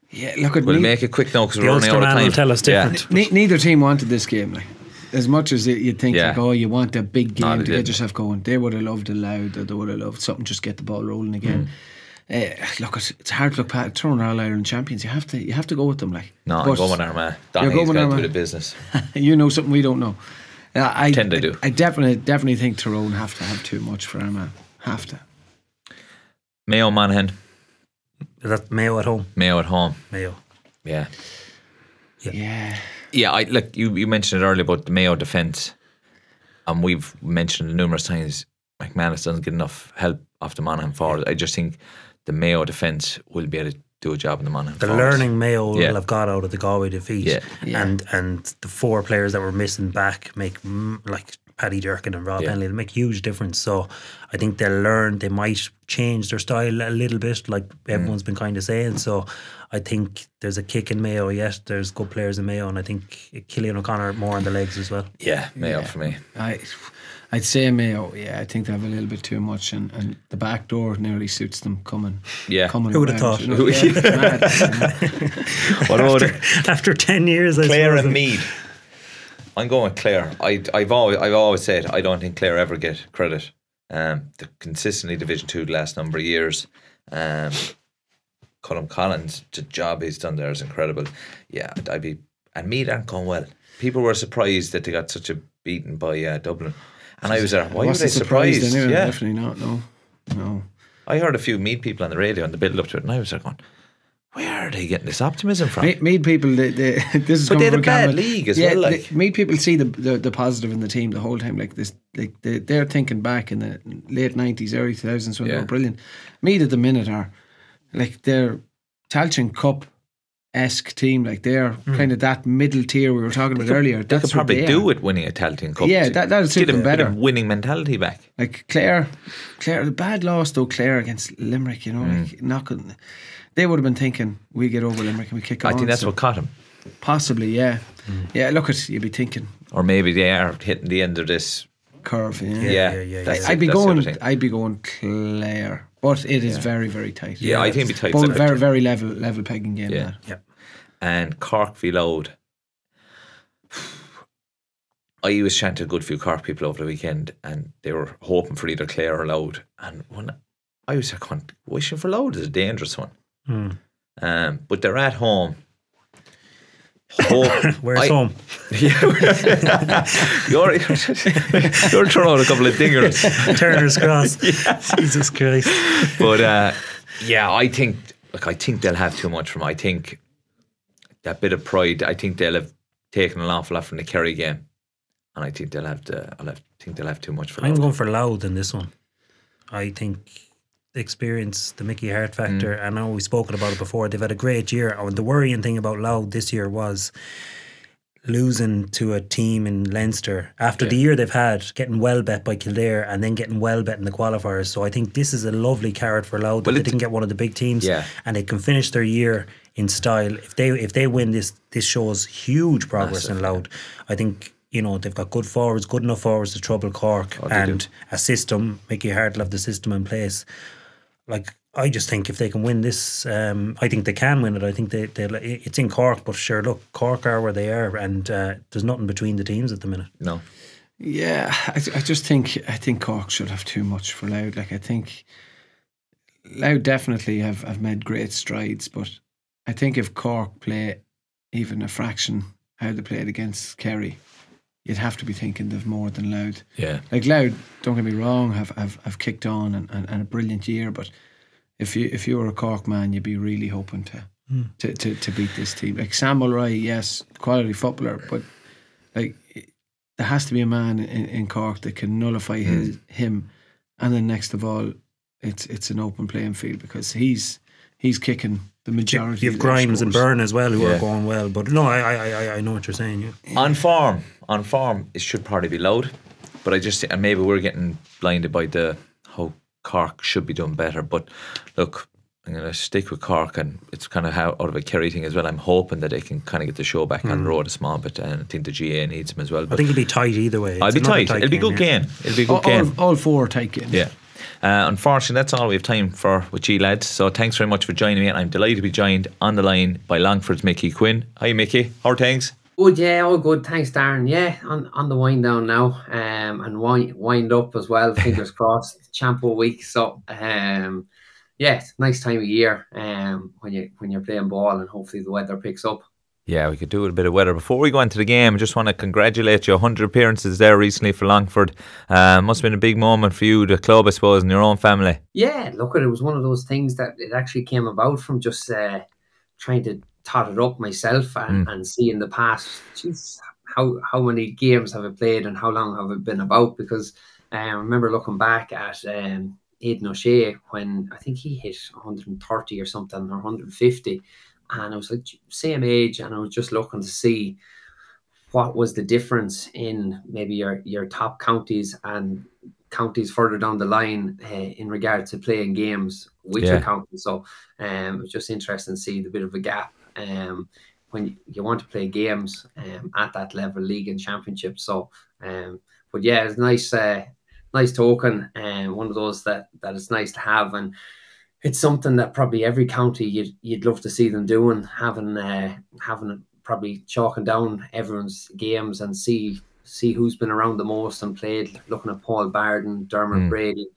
yeah, look at We'll me. make it quick now because The we're running Ulster out of man time. will tell us Yeah. different. Ne- neither team wanted this game. Like as much as you'd think, Yeah. like, oh, you want a big game they to get didn't. yourself going. They would have loved it loud. Or they would have loved something just get the ball rolling again. Mm. Uh, look, it's, it's hard to look past throwing All Ireland champions. You have to, you have to go with them. Like, No, I'm going with Armagh. You're Donny's going with got to do the business. you know something we don't know. Uh, I Tend to I, do. I definitely, definitely think Tyrone have to have too much for Armagh. Have to. Mayo Monaghan, Is that Mayo at home? Mayo at home. Mayo. Yeah. Yeah. Yeah, I look. You, you mentioned it earlier about the Mayo defence, and we've mentioned it numerous times. McManus doesn't get enough help off the Monaghan forward. I just think the Mayo defence will be able to do a job in the Monaghan. The forwards. learning Mayo Yeah. will have got out of the Galway defeat, Yeah. Yeah. and and the four players that were missing back make like Paddy Durcan and Rob Yeah. Hennelly. They make huge difference. So I think they'll learn. They might change their style a little bit, like Mm. everyone's been kind of saying. So I think there's a kick in Mayo. Yes, there's good players in Mayo, and I think Cillian O'Connor more on the legs as well. Yeah, Mayo Yeah. for me. I, I'd say Mayo. Yeah, I think they have a little bit too much, and, and the back door nearly suits them coming. Yeah. coming. Who would have thought? you know? Yeah, mad, you know. What about After ten years, I Clare suppose. and Meath? I'm going with Clare. I, I've always I've always said I don't think Clare ever get credit. Um, they're consistently Division Two the last number of years. Um, Colm Collins, the job he's done there is incredible. Yeah, I'd, be and Meath aren't going well. People were surprised that they got such a beating by uh, Dublin, and I was there. Why were they surprised surprised? anyway, yeah, definitely not. No, no. I heard a few Meath people on the radio and the build up to it, and I was there going, "Where are they getting this optimism from?" Meath people, they, they, this is But they coming had a bad league as yeah, well, like. they- people see the, the the positive in the team the whole time. Like this, like they, they're thinking back in the late nineties, early two thousands when they were brilliant. Meath at the minute are like they're Tailteann Cup esque team. Like they're kind of that middle tier we were talking about earlier. Hmm. They That's could probably they do with winning a Tailteann Cup. Yeah, that- that'll suit them bit of better. winning mentality back. Like Clare, Clare, the bad loss though. Clare against Limerick, you know, Hmm. like knocking. They would have been thinking we get over Limerick and we kick on. I think that's so what caught him. possibly, yeah, Hmm. yeah. Look at you'd be thinking Or maybe they are hitting the end of this. curve. Yeah, Yeah, yeah, yeah, that's yeah. I'd be that's the other going. I'd be going Clare, but it is very, very tight. Yeah, I think it'd be tight. Both very, very level, level pegging game. Yeah. that. Yeah. And Cork v Louth. I was chatting to a good few Cork people over the weekend, and they were hoping for either Clare or Louth. And when I was like, going, wishing for Louth is a dangerous one. Hmm. Um, but they're at home. Hope, Where's I- home? you're, you're throwing out a couple of dingers. Turner's Cross. Jesus Christ. but uh, yeah, I think like I think they'll have too much from. I think that bit of pride. I think they'll have taken an awful lot from the Kerry game, and I think they'll have to. I'll have, think they'll have too much for. I'm going for Loud in this one. I think experience the Mickey Harte factor. Mm. I know we've spoken about it before. They've had a great year. And the worrying thing about Louth this year was losing to a team in Leinster after yeah. the year they've had, getting well bet by Kildare and then getting well bet in the qualifiers. So I think this is a lovely carrot for Louth that they didn't get one of the big teams yeah. and they can finish their year in style. If they if they win this, this shows huge progress Massive, in. Yeah. I think you know they've got good forwards, good enough forwards to trouble Cork, oh, and do. a system. Mickey Harte will have the system in place. Like I just think if they can win this, um, I think they can win it. I think they they it's in Cork, but sure, look, Cork are where they are, and uh, there's nothing between the teams at the minute. No. Yeah, I, I just think I think Cork should have too much for Louth. Like I think Louth definitely have, have made great strides, but I think if Cork play even a fraction how they played against Kerry, you'd have to be thinking they've more than Louth. Yeah. Like Louth, don't get me wrong, have have, have kicked on and, and, and a brilliant year, but if you if you were a Cork man, you'd be really hoping to mm. to, to, to beat this team. Like Sam Mulroy, yes, quality footballer, but like there has to be a man in, in Cork that can nullify mm. his, him, and then next of all, it's it's an open playing field because he's he's kicking the majority. You have Grimes and Byrne as well who yeah. are going well, but no, I, I I I know what you're saying. Yeah. On form, on form, it should probably be Louth, but I just and maybe we're getting blinded by the how Cork should be doing better. But look, I'm going to stick with Cork, and it's kind of how out of a Kerry thing as well. I'm hoping that they can kind of get the show back mm. on the hmm. road a small bit, and I think the GAA needs them as well. But I think it'll be tight either way. I'll be tight. tight. It'll be good game. It'll be good all, game. All, all four tight games. Yeah. Uh, unfortunately, that's all we have time for with G lads. So thanks very much for joining me, and I'm delighted to be joined on the line by Longford's Mickey Quinn. Hi, Mickey. How are things? Good, yeah, all good. Thanks, Darran. Yeah, on, on the wind down now, um, and wind wind up as well. Fingers crossed. Champo week, so um, yeah, nice time of year. Um, when you when you're playing ball, and hopefully the weather picks up. Yeah, we could do with a bit of weather. Before we go into the game, I just want to congratulate you. 100 appearances there recently for Longford. Uh, must have been a big moment for you, the club, I suppose, and your own family. Yeah, look, it was one of those things that it actually came about from just uh, trying to tot it up myself and, mm. and see in the past, geez, how how many games have I played and how long have I been about? Because uh, I remember looking back at um, Aidan O'Shea when I think he hit 130 or something or 150, and I was like same age, and I was just looking to see what was the difference in maybe your your top counties and counties further down the line uh, in regard to playing games with yeah. your county. So um, it was just interesting to see the bit of a gap um, when you want to play games um, at that level, league and championship. So, um, but yeah, it's nice, uh, nice token, and uh, one of those that that is nice to have, and it's something that probably every county you'd you'd love to see them doing, having uh, having probably chalking down everyone's games and see see who's been around the most and played. Looking at Paul Barden, Dermot mm. Brady,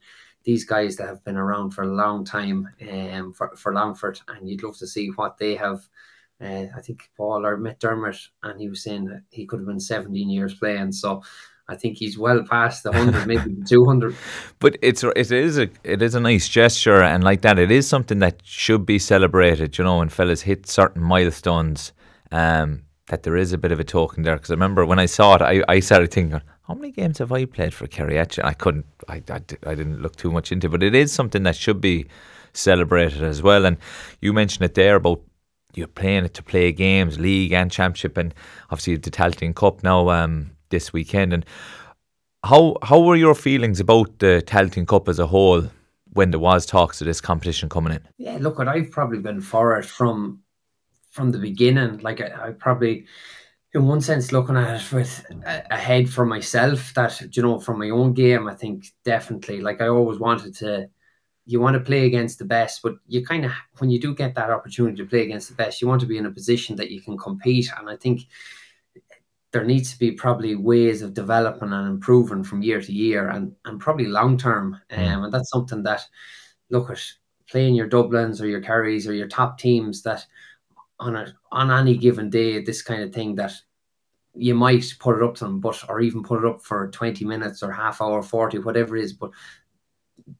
these guys that have been around for a long time um, for, for Longford, and you'd love to see what they have uh, I think Paul or Dermot, and he was saying that he could have been 17 years playing. So I think he's well past the 100, maybe 200. But it's it is a it is a nice gesture, and like that, it is something that should be celebrated. You know, when fellas hit certain milestones, um, that there is a bit of a token there. Because I remember when I saw it, I, I started thinking, how many games have I played for Kerry? I couldn't, I, I, I didn't look too much into, it, but it is something that should be celebrated as well. And you mentioned it there about you're playing it to play games, league and championship, and obviously the Tailteann Cup now um, this weekend. And how how were your feelings about the Tailteann Cup as a whole when there was talks of this competition coming in? Yeah, look, what I've probably been for it from from the beginning. Like I, I probably in one sense looking at it with a ahead for myself that you know from my own game i think definitely like i always wanted to you want to play against the best, but you kind of when you do get that opportunity to play against the best, you want to be in a position that you can compete. And I think there needs to be probably ways of developing and improving from year to year, and and probably long term. Um, and that's something that look at playing your Dublins or your Kerrys or your top teams that on a on any given day, this kind of thing that you might put it up to them, but or even put it up for 20 minutes or half hour, 40, whatever it is, but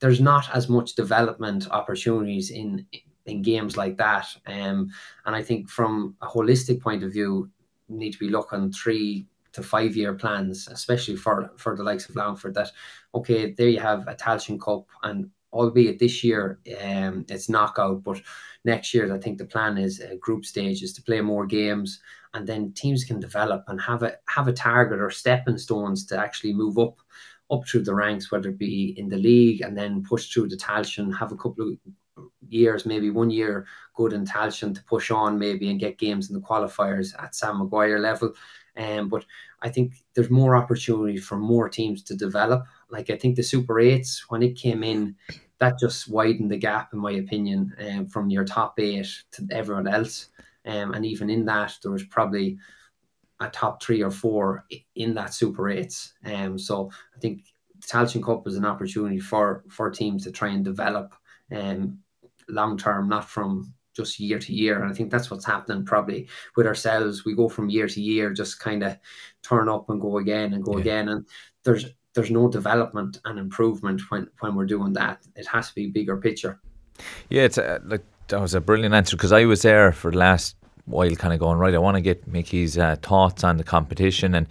there's not as much development opportunities in in games like that. Um, and I think from a holistic point of view, need to be looking three to five year plans, especially for for the likes of Longford. That okay, there you have a Tailteann Cup, and albeit this year um, it's knockout, but next year I think the plan is uh, group stages to play more games, and then teams can develop and have a have a target or stepping stones to actually move up up through the ranks, whether it be in the league and then push through the Tailteann, have a couple of years, maybe one year good in Tailteann to push on maybe and get games in the qualifiers at Sam Maguire level. Um, but I think there's more opportunity for more teams to develop. Like I think the Super Eights when it came in, that just widened the gap in my opinion, um, from your top eight to everyone else. Um, and even in that, there was probably a top three or four in that Super Eights. Um, so I think the Tailteann Cup is an opportunity for for teams to try and develop um, long term, not from just year to year. And I think that's what's happening probably with ourselves. We go from year to year, just kind of turn up and go again and go yeah. again. And there's there's no development and improvement when when we're doing that. It has to be bigger picture. Yeah, it's a, like that was a brilliant answer because I was there for the last while, kind of going right. I want to get Mickey's uh, thoughts on the competition and.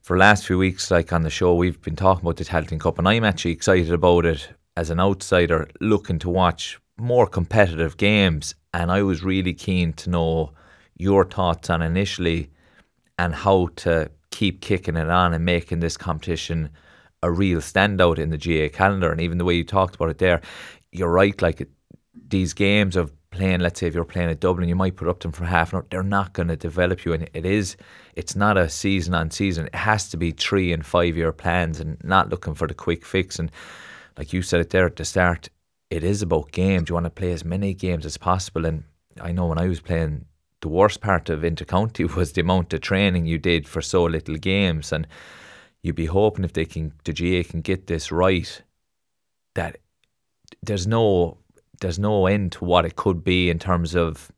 For the last few weeks, like on the show, we've been talking about the Tailteann Cup, and I'm actually excited about it as an outsider looking to watch more competitive games. And I was really keen to know your thoughts on initially and how to keep kicking it on and making this competition a real standout in the GAA calendar. And even the way you talked about it there, you're right. Like these games of playing, let's say if you're playing at Dublin, you might put up them for half an hour. They're not going to develop you, and it is. It's not a season on season. It has to be three and five year plans, and not looking for the quick fix. And like you said it there at the start, it is about games. You want to play as many games as possible. And I know when I was playing, the worst part of intercounty was the amount of training you did for so little games. And you'd be hoping if they can, the GAA can get this right, that there's no there's no end to what it could be in terms of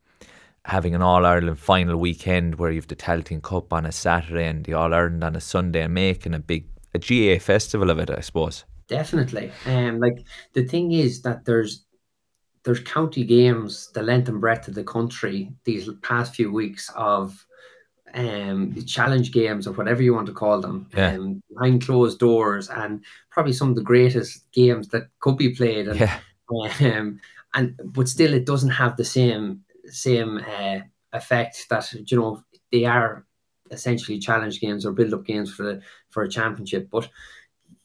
having an All Ireland final weekend where you've the Tailteann Cup on a Saturday and the All Ireland on a Sunday and making a big a GAA festival of it, I suppose. Definitely. Um, like the thing is that there's there's county games the length and breadth of the country these past few weeks of um challenge games or whatever you want to call them yeah. um, behind closed doors and probably some of the greatest games that could be played and yeah. um, and but still it doesn't have the same same uh, effect that you know they are essentially challenge games or build up games for the for a championship but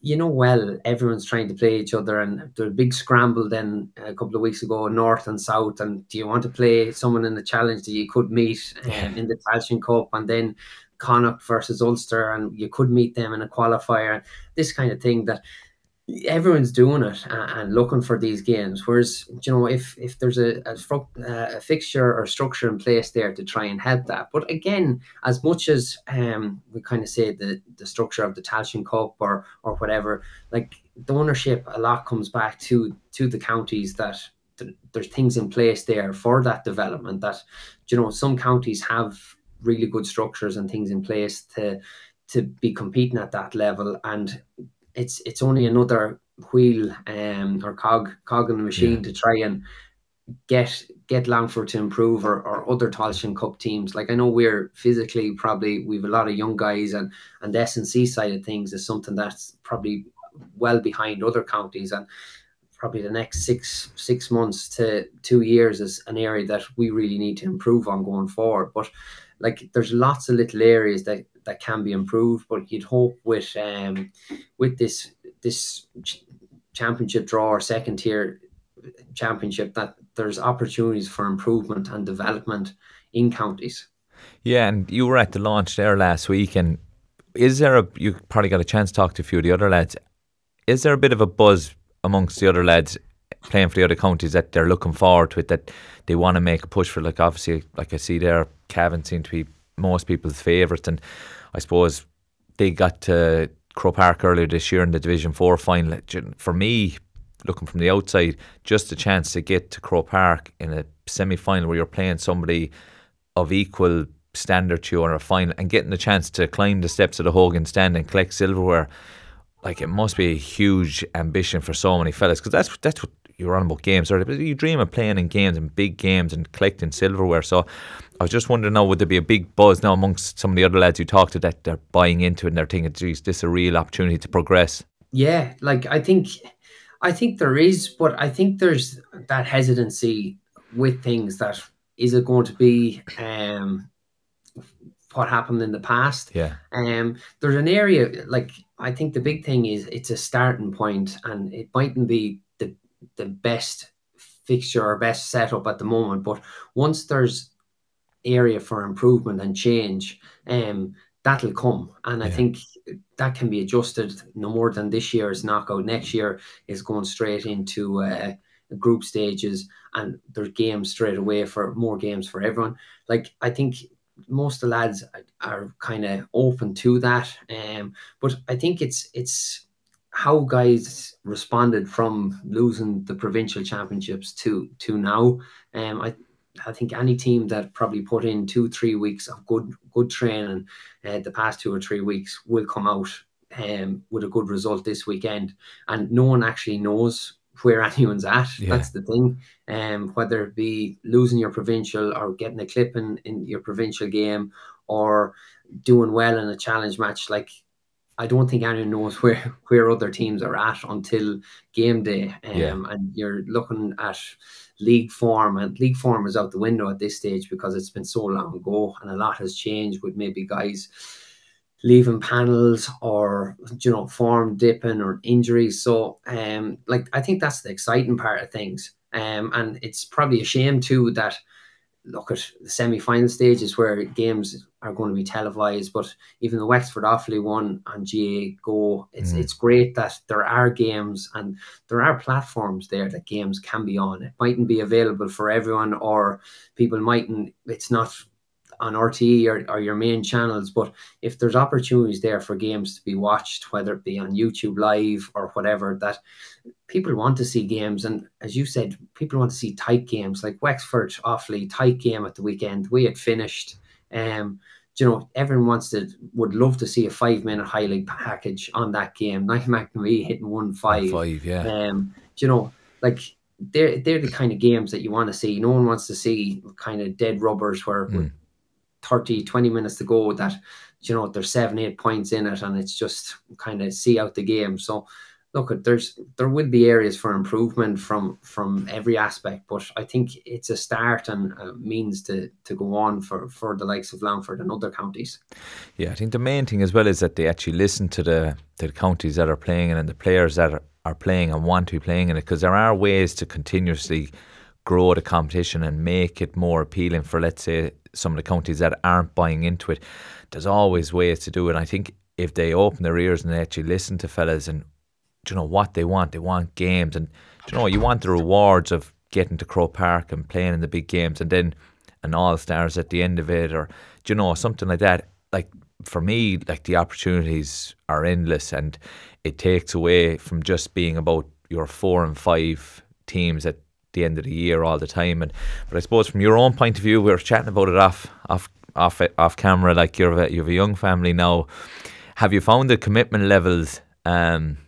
you know well everyone's trying to play each other and there's a big scramble then a couple of weeks ago north and south and do you want to play someone in the challenge that you could meet um, in the Tailteann Cup and then Connacht versus Ulster and you could meet them in a qualifier this kind of thing that everyone's doing it and, looking for these games. Whereas, you know, if if there's a, a, a, fixture or structure in place there to try and help that. But again, as much as um, we kind of say the the structure of the Tailteann Cup or or whatever, like the ownership, a lot comes back to to the counties that there's things in place there for that development. That you know, some counties have really good structures and things in place to to be competing at that level and it's it's only another wheel um, or cog cog in the machine yeah. to try and get get Longford to improve or, or other Tailteann Cup teams. Like I know we're physically probably we've a lot of young guys and and the SNC side of things is something that's probably well behind other counties and probably the next six six months to two years is an area that we really need to improve on going forward. But like there's lots of little areas that that can be improved. But you'd hope with um, with this this championship draw or second tier championship that there's opportunities for improvement and development in counties. Yeah, and you were at the launch there last week, and is there a you probably got a chance to talk to a few of the other lads? Is there a bit of a buzz amongst the other lads playing for the other counties that they're looking forward to it, that they want to make a push for? Like obviously, like I see there, Cavan seem to be most people's favourites, and I suppose they got to Croke Park earlier this year in the Division 4 final. For me, looking from the outside, just a chance to get to Croke Park in a semi final where you're playing somebody of equal standard to you in a final and getting the chance to climb the steps of the Hogan stand and collect silverware. Like it must be a huge ambition for so many fellas because that's that's what you're on about games, or you dream of playing in games and big games and collecting silverware. So I was just wondering now, would there be a big buzz now amongst some of the other lads you talked to that they're buying into it and they're thinking, geez, this is a real opportunity to progress? Yeah, like I think I think there is, but I think there's that hesitancy with things that is it going to be um, what happened in the past. Yeah. Um, there's an area like I think the big thing is it's a starting point, and it mightn't be the best fixture or best setup at the moment, but once there's area for improvement and change, um, that'll come. And yeah. I think that can be adjusted no more than this year's knockout. Next year is going straight into uh, group stages, and there's games straight away for more games for everyone. Like I think most of the lads are, kind of open to that, um, but I think it's it's how guys responded from losing the provincial championships to to now. Um, I I think any team that probably put in two, three weeks of good good training uh, the past two or three weeks will come out um, with a good result this weekend. And no one actually knows where anyone's at. Yeah. That's the thing. Um, whether it be losing your provincial or getting a clip in, in your provincial game or doing well in a challenge match, like I don't think anyone knows where where other teams are at until game day. Um, yeah. And you're looking at league form, and league form is out the window at this stage because it's been so long ago, and a lot has changed with maybe guys leaving panels or you know form dipping or injuries. So, um, like I think that's the exciting part of things. Um, and it's probably a shame too that look at the semi-final stages where games are going to be televised. But even the Wexford Offaly one on GAA Go, it's mm. it's great that there are games and there are platforms there that games can be on. It mightn't be available for everyone, or people mightn't. It's not on RTÉ or, or your main channels, but if there's opportunities there for games to be watched, whether it be on YouTube Live or whatever, that people want to see games. And as you said, people want to see tight games like Wexford Offaly tight game at the weekend. We had finished. Um, you know, everyone wants to would love to see a five minute highlight package on that game. Niall McNamee hitting one five. Five, yeah. Um, you know, like they're they're the kind of games that you want to see. No one wants to see kind of dead rubbers where mm. 30, 20 minutes to go that, you know, there's seven, eight points in it and it's just kind of see out the game. So look, there's there will be areas for improvement from from every aspect, but I think it's a start and a means to to go on for for the likes of Longford and other counties. Yeah, I think the main thing as well is that they actually listen to the to the counties that are playing and the players that are, are playing and want to be playing in it because there are ways to continuously grow the competition and make it more appealing for let's say some of the counties that aren't buying into it. There's always ways to do it. I think if they open their ears and they actually listen to fellas and you know what they want, they want games and you know you want the rewards of getting to Croke Park and playing in the big games and then an all stars at the end of it or you know something like that. Like for me, like the opportunities are endless and it takes away from just being about your four and five teams at the end of the year all the time. And but I suppose from your own point of view, we were chatting about it off off off off camera. Like you're you have a young family now. Have you found the commitment levels um,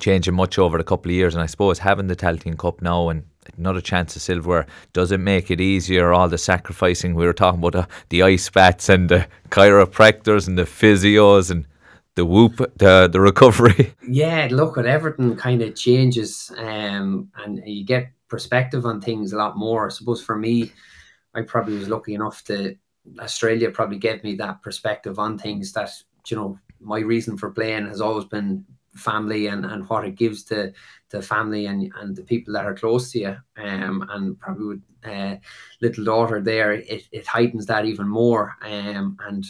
changing much over a couple of years? And I suppose having the Tailteann Cup now and another chance of silverware does it make it easier all the sacrificing we were talking about the, the ice bats and the chiropractors and the physios and the whoop the the recovery yeah look at everything kind of changes um, and you get perspective on things a lot more. I suppose for me, I probably was lucky enough to Australia probably gave me that perspective on things that you know my reason for playing has always been family and, and what it gives to the family and, and the people that are close to you um and probably with uh, little daughter there it, it heightens that even more um and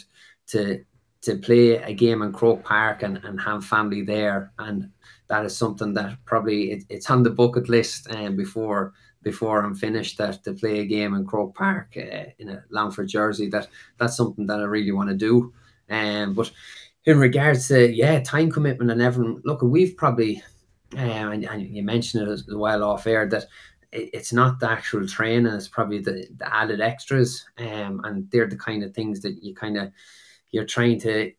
to to play a game in Croke Park and, and have family there and that is something that probably it, it's on the bucket list and um, before before I'm finished that to play a game in Croke Park uh, in a Longford jersey that that's something that I really want to do um, but in regards to yeah time commitment and everything look we've probably um, and, and you mentioned it as well off air that it's not the actual training it's probably the, the added extras um, and they're the kind of things that you kind of you're trying to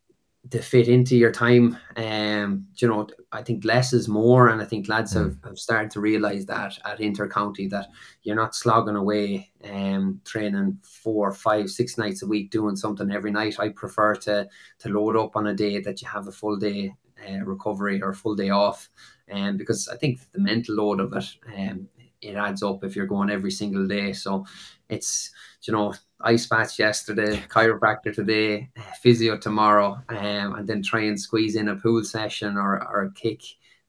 to fit into your time. Um, you know, I think less is more, and I think lads mm. have, have started to realise that at intercounty that you're not slogging away, um, training four, five, six nights a week, doing something every night. I prefer to to load up on a day that you have a full day uh, recovery or a full day off, and um, because I think the mental load of it um, it adds up if you're going every single day. So it's you know ice baths yesterday, chiropractor today, physio tomorrow, um, and then try and squeeze in a pool session or, or a kick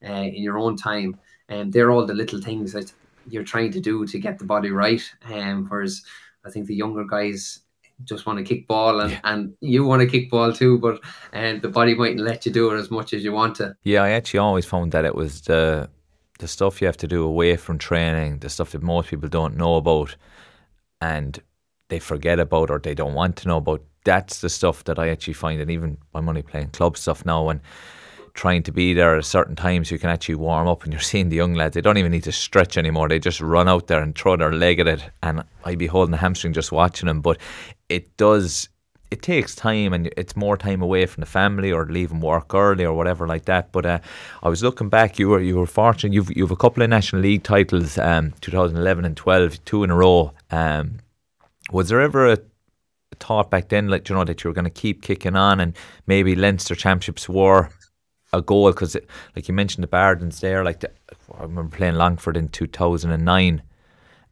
uh, in your own time. And um, they're all the little things that you're trying to do to get the body right. Um, whereas I think the younger guys just want to kick ball and, yeah. and you want to kick ball too, but and uh, the body mightn't let you do it as much as you want to. Yeah, I actually always found that it was the the stuff you have to do away from training, the stuff that most people don't know about and they forget about or they don't want to know about. That's the stuff that I actually find and even I'm only playing club stuff now and trying to be there at certain time so you can actually warm up and you're seeing the young lads they don't even need to stretch anymore they just run out there and throw their leg at it and I'd be holding the hamstring just watching them but it does it takes time and it's more time away from the family or leaving work early or whatever like that but uh, I was looking back you were you were fortunate you've you've a couple of national league titles um 2011 and 12 two in a row um was there ever a thought back then like you know that you were going to keep kicking on and maybe Leinster championships were a goal because, like you mentioned, the Bardens there. Like the, I remember playing Longford in two thousand and nine,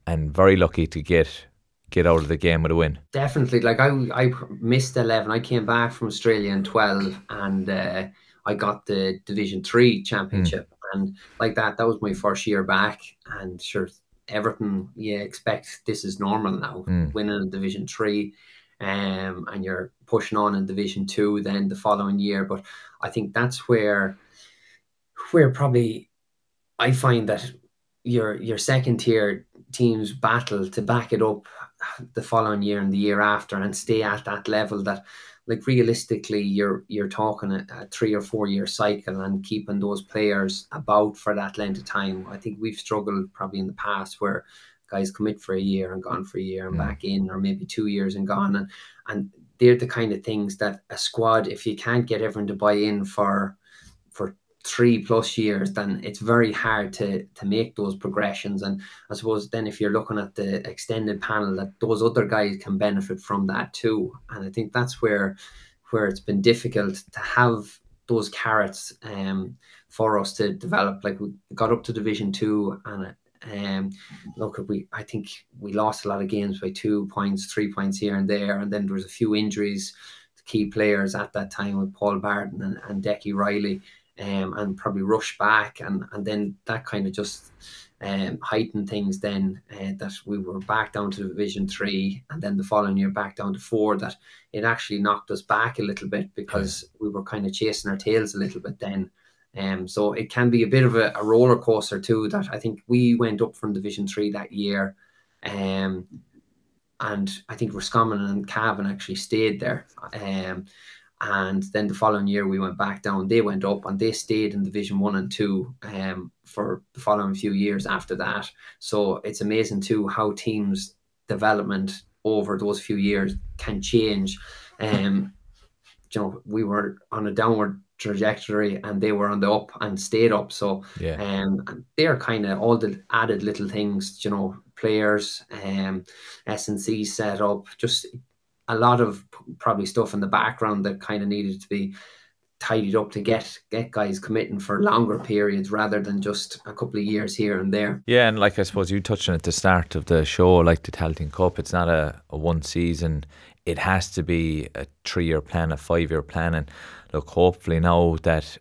and very lucky to get get out of the game with a win. Definitely, like I I missed eleven. I came back from Australia in twelve, and uh, I got the Division Three championship, mm. and like that, that was my first year back, and sure. Everton, you expect this is normal now, mm. winning Division Three, um, and you're pushing on in Division Two then the following year. But I think that's where where probably I find that your your second tier teams battle to back it up the following year and the year after and stay at that level that like realistically you're you're talking a, a, three or four year cycle and keeping those players about for that length of time i think we've struggled probably in the past where guys commit for a year and gone for a year and mm. back in or maybe two years and gone and and they're the kind of things that a squad, if you can't get everyone to buy in for three plus years, then it's very hard to to make those progressions. And I suppose then if you're looking at the extended panel, that those other guys can benefit from that too. And I think that's where where it's been difficult to have those carrots um, for us to develop. Like we got up to Division Two, and um, look, we I think we lost a lot of games by two points, three points here and there, and then there was a few injuries to key players at that time with Paul Barden and, and Decky Riley, um, and probably rush back, and and then that kind of just um, heightened things. Then uh, that we were back down to Division Three, and then the following year back down to four. That it actually knocked us back a little bit because we were kind of chasing our tails a little bit then. Um, so it can be a bit of a, a, roller coaster too. That I think we went up from Division Three that year, um, and I think Roscommon and Cavan actually stayed there. Um, and then the following year we went back down. They went up and they stayed in Division One and Two um, for the following few years after that. So it's amazing too how teams' development over those few years can change. Um, you know, we were on a downward trajectory and they were on the up and stayed up. So yeah. um they're kind of all the added little things, you know, players, um SNC set up, just a lot of probably stuff in the background that kind of needed to be tidied up to get get guys committing for longer periods rather than just a couple of years here and there. Yeah, and like I suppose you touched on at the start of the show, like the Tailteann Cup, it's not a, a one season. It has to be a three year plan, a five year plan, and look, hopefully now that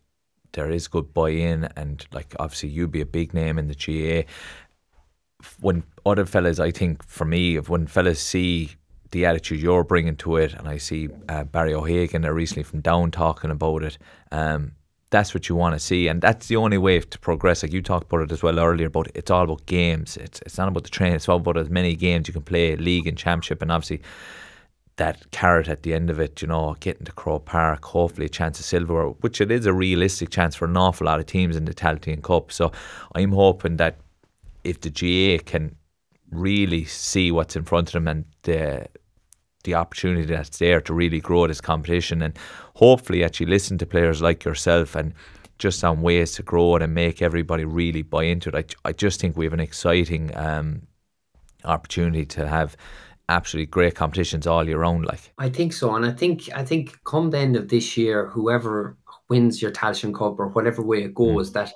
there is good buy-in and like obviously you be a big name in the GAA. When other fellas, I think for me, when fellas see the attitude you're bringing to it, and I see uh, Barry O'Hagan there recently from Down talking about it, um, that's what you want to see, and that's the only way to progress. Like you talked about it as well earlier, but it's all about games. It's it's not about the training. It's all about as many games you can play, league and championship, and obviously that carrot at the end of it, you know, getting to Croke Park, hopefully a chance of silver, which it is a realistic chance for an awful lot of teams in the Tailteann Cup. So I'm hoping that if the GAA can really see what's in front of them and the the opportunity that's there to really grow this competition and hopefully actually listen to players like yourself and just on ways to grow it and make everybody really buy into it. I, I just think we have an exciting um, opportunity to have absolutely great competitions all year round. Like I think so, and I think I think come the end of this year, whoever wins your Tailteann Cup or whatever way it goes, mm. that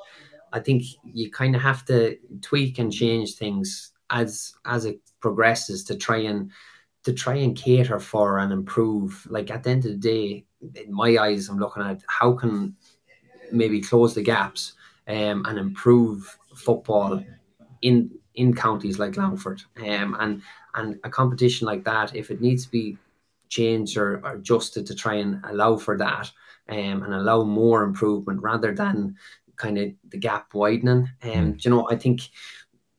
I think you kind of have to tweak and change things as as it progresses to try and to try and cater for and improve. Like at the end of the day, in my eyes, I'm looking at how can maybe close the gaps um, and improve football in in counties like Longford. Um, and and a competition like that, if it needs to be changed or, or adjusted to try and allow for that um, and allow more improvement rather than kind of the gap widening. And um, mm. you know, I think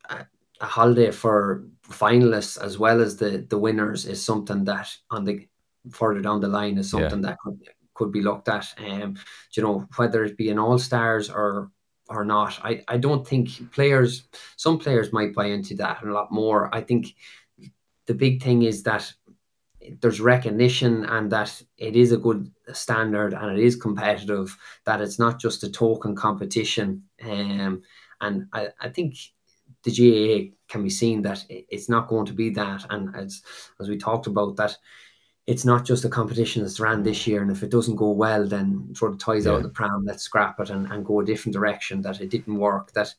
a, a, holiday for finalists as well as the the winners is something that on the further down the line is something yeah. that could could be looked at. Um, you know, whether it be an all stars or or not. I, I don't think players some players might buy into that a lot more. I think the big thing is that there's recognition and that it is a good standard and it is competitive, that it's not just a token competition. Um, and I, I think the GAA can be seen that it's not going to be that. And as, as we talked about, that it's not just a competition that's ran this year. And if it doesn't go well, then throw the ties yeah. out of the pram, let's scrap it and, and go a different direction, that it didn't work. That,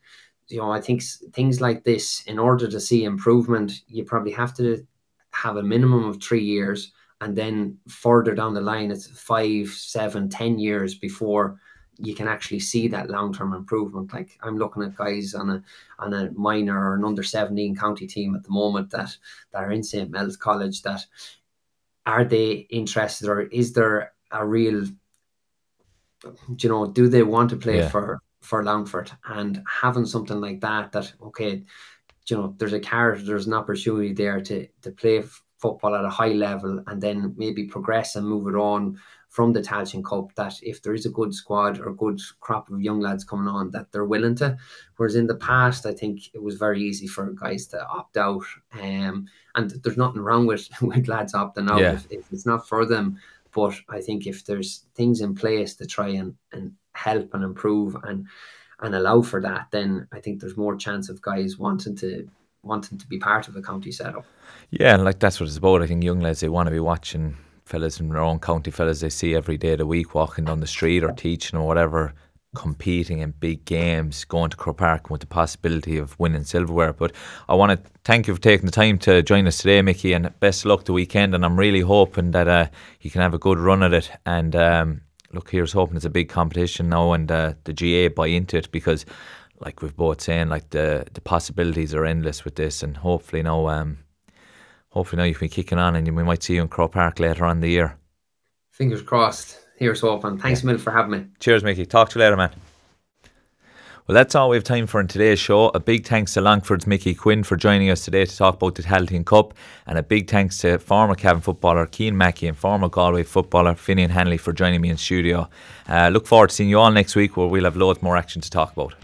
you know, I think things like this, in order to see improvement, you probably have to have a minimum of three years. And then further down the line, it's five, seven, ten years before you can actually see that long term improvement. Like I'm looking at guys on a on a minor or an under 17 county team at the moment that that are in St. Mel's College that are they interested or is there a real you know do they want to play yeah. for for Longford and having something like that that okay you know there's a character there's an opportunity there to to play football at a high level and then maybe progress and move it on from the Tailteann Cup that if there is a good squad or good crop of young lads coming on that they're willing to. Whereas in the past I think it was very easy for guys to opt out um, and there's nothing wrong with with lads opting out yeah. if, if it's not for them. But I think if there's things in place to try and, and help and improve and and allow for that then I think there's more chance of guys wanting to wanting to be part of a county setup. Yeah and like that's what it's about. I think young lads they want to be watching fellas in their own county, fellas they see every day of the week walking down the street or teaching or whatever, competing in big games, going to Croke Park with the possibility of winning silverware. But I want to thank you for taking the time to join us today, Mickey, and best of luck the weekend. And I'm really hoping that uh, you can have a good run at it. And um, look, here's hoping it's a big competition now and uh, the GAA buy into it because. Like we've both saying, like the the possibilities are endless with this, and hopefully now um, hopefully now you can be kicking on and we might see you in Croke Park later on the year. Fingers crossed. Here's hoping. Thanks yeah. a for having me. Cheers, Mickey. Talk to you later, man. Well, that's all we have time for in today's show. A big thanks to Longford's Mickey Quinn for joining us today to talk about the Tailteann Cup, and a big thanks to former Cavan footballer Cian Mackey and former Galway footballer Finian Hanley for joining me in studio. Uh, look forward to seeing you all next week where we'll have loads more action to talk about.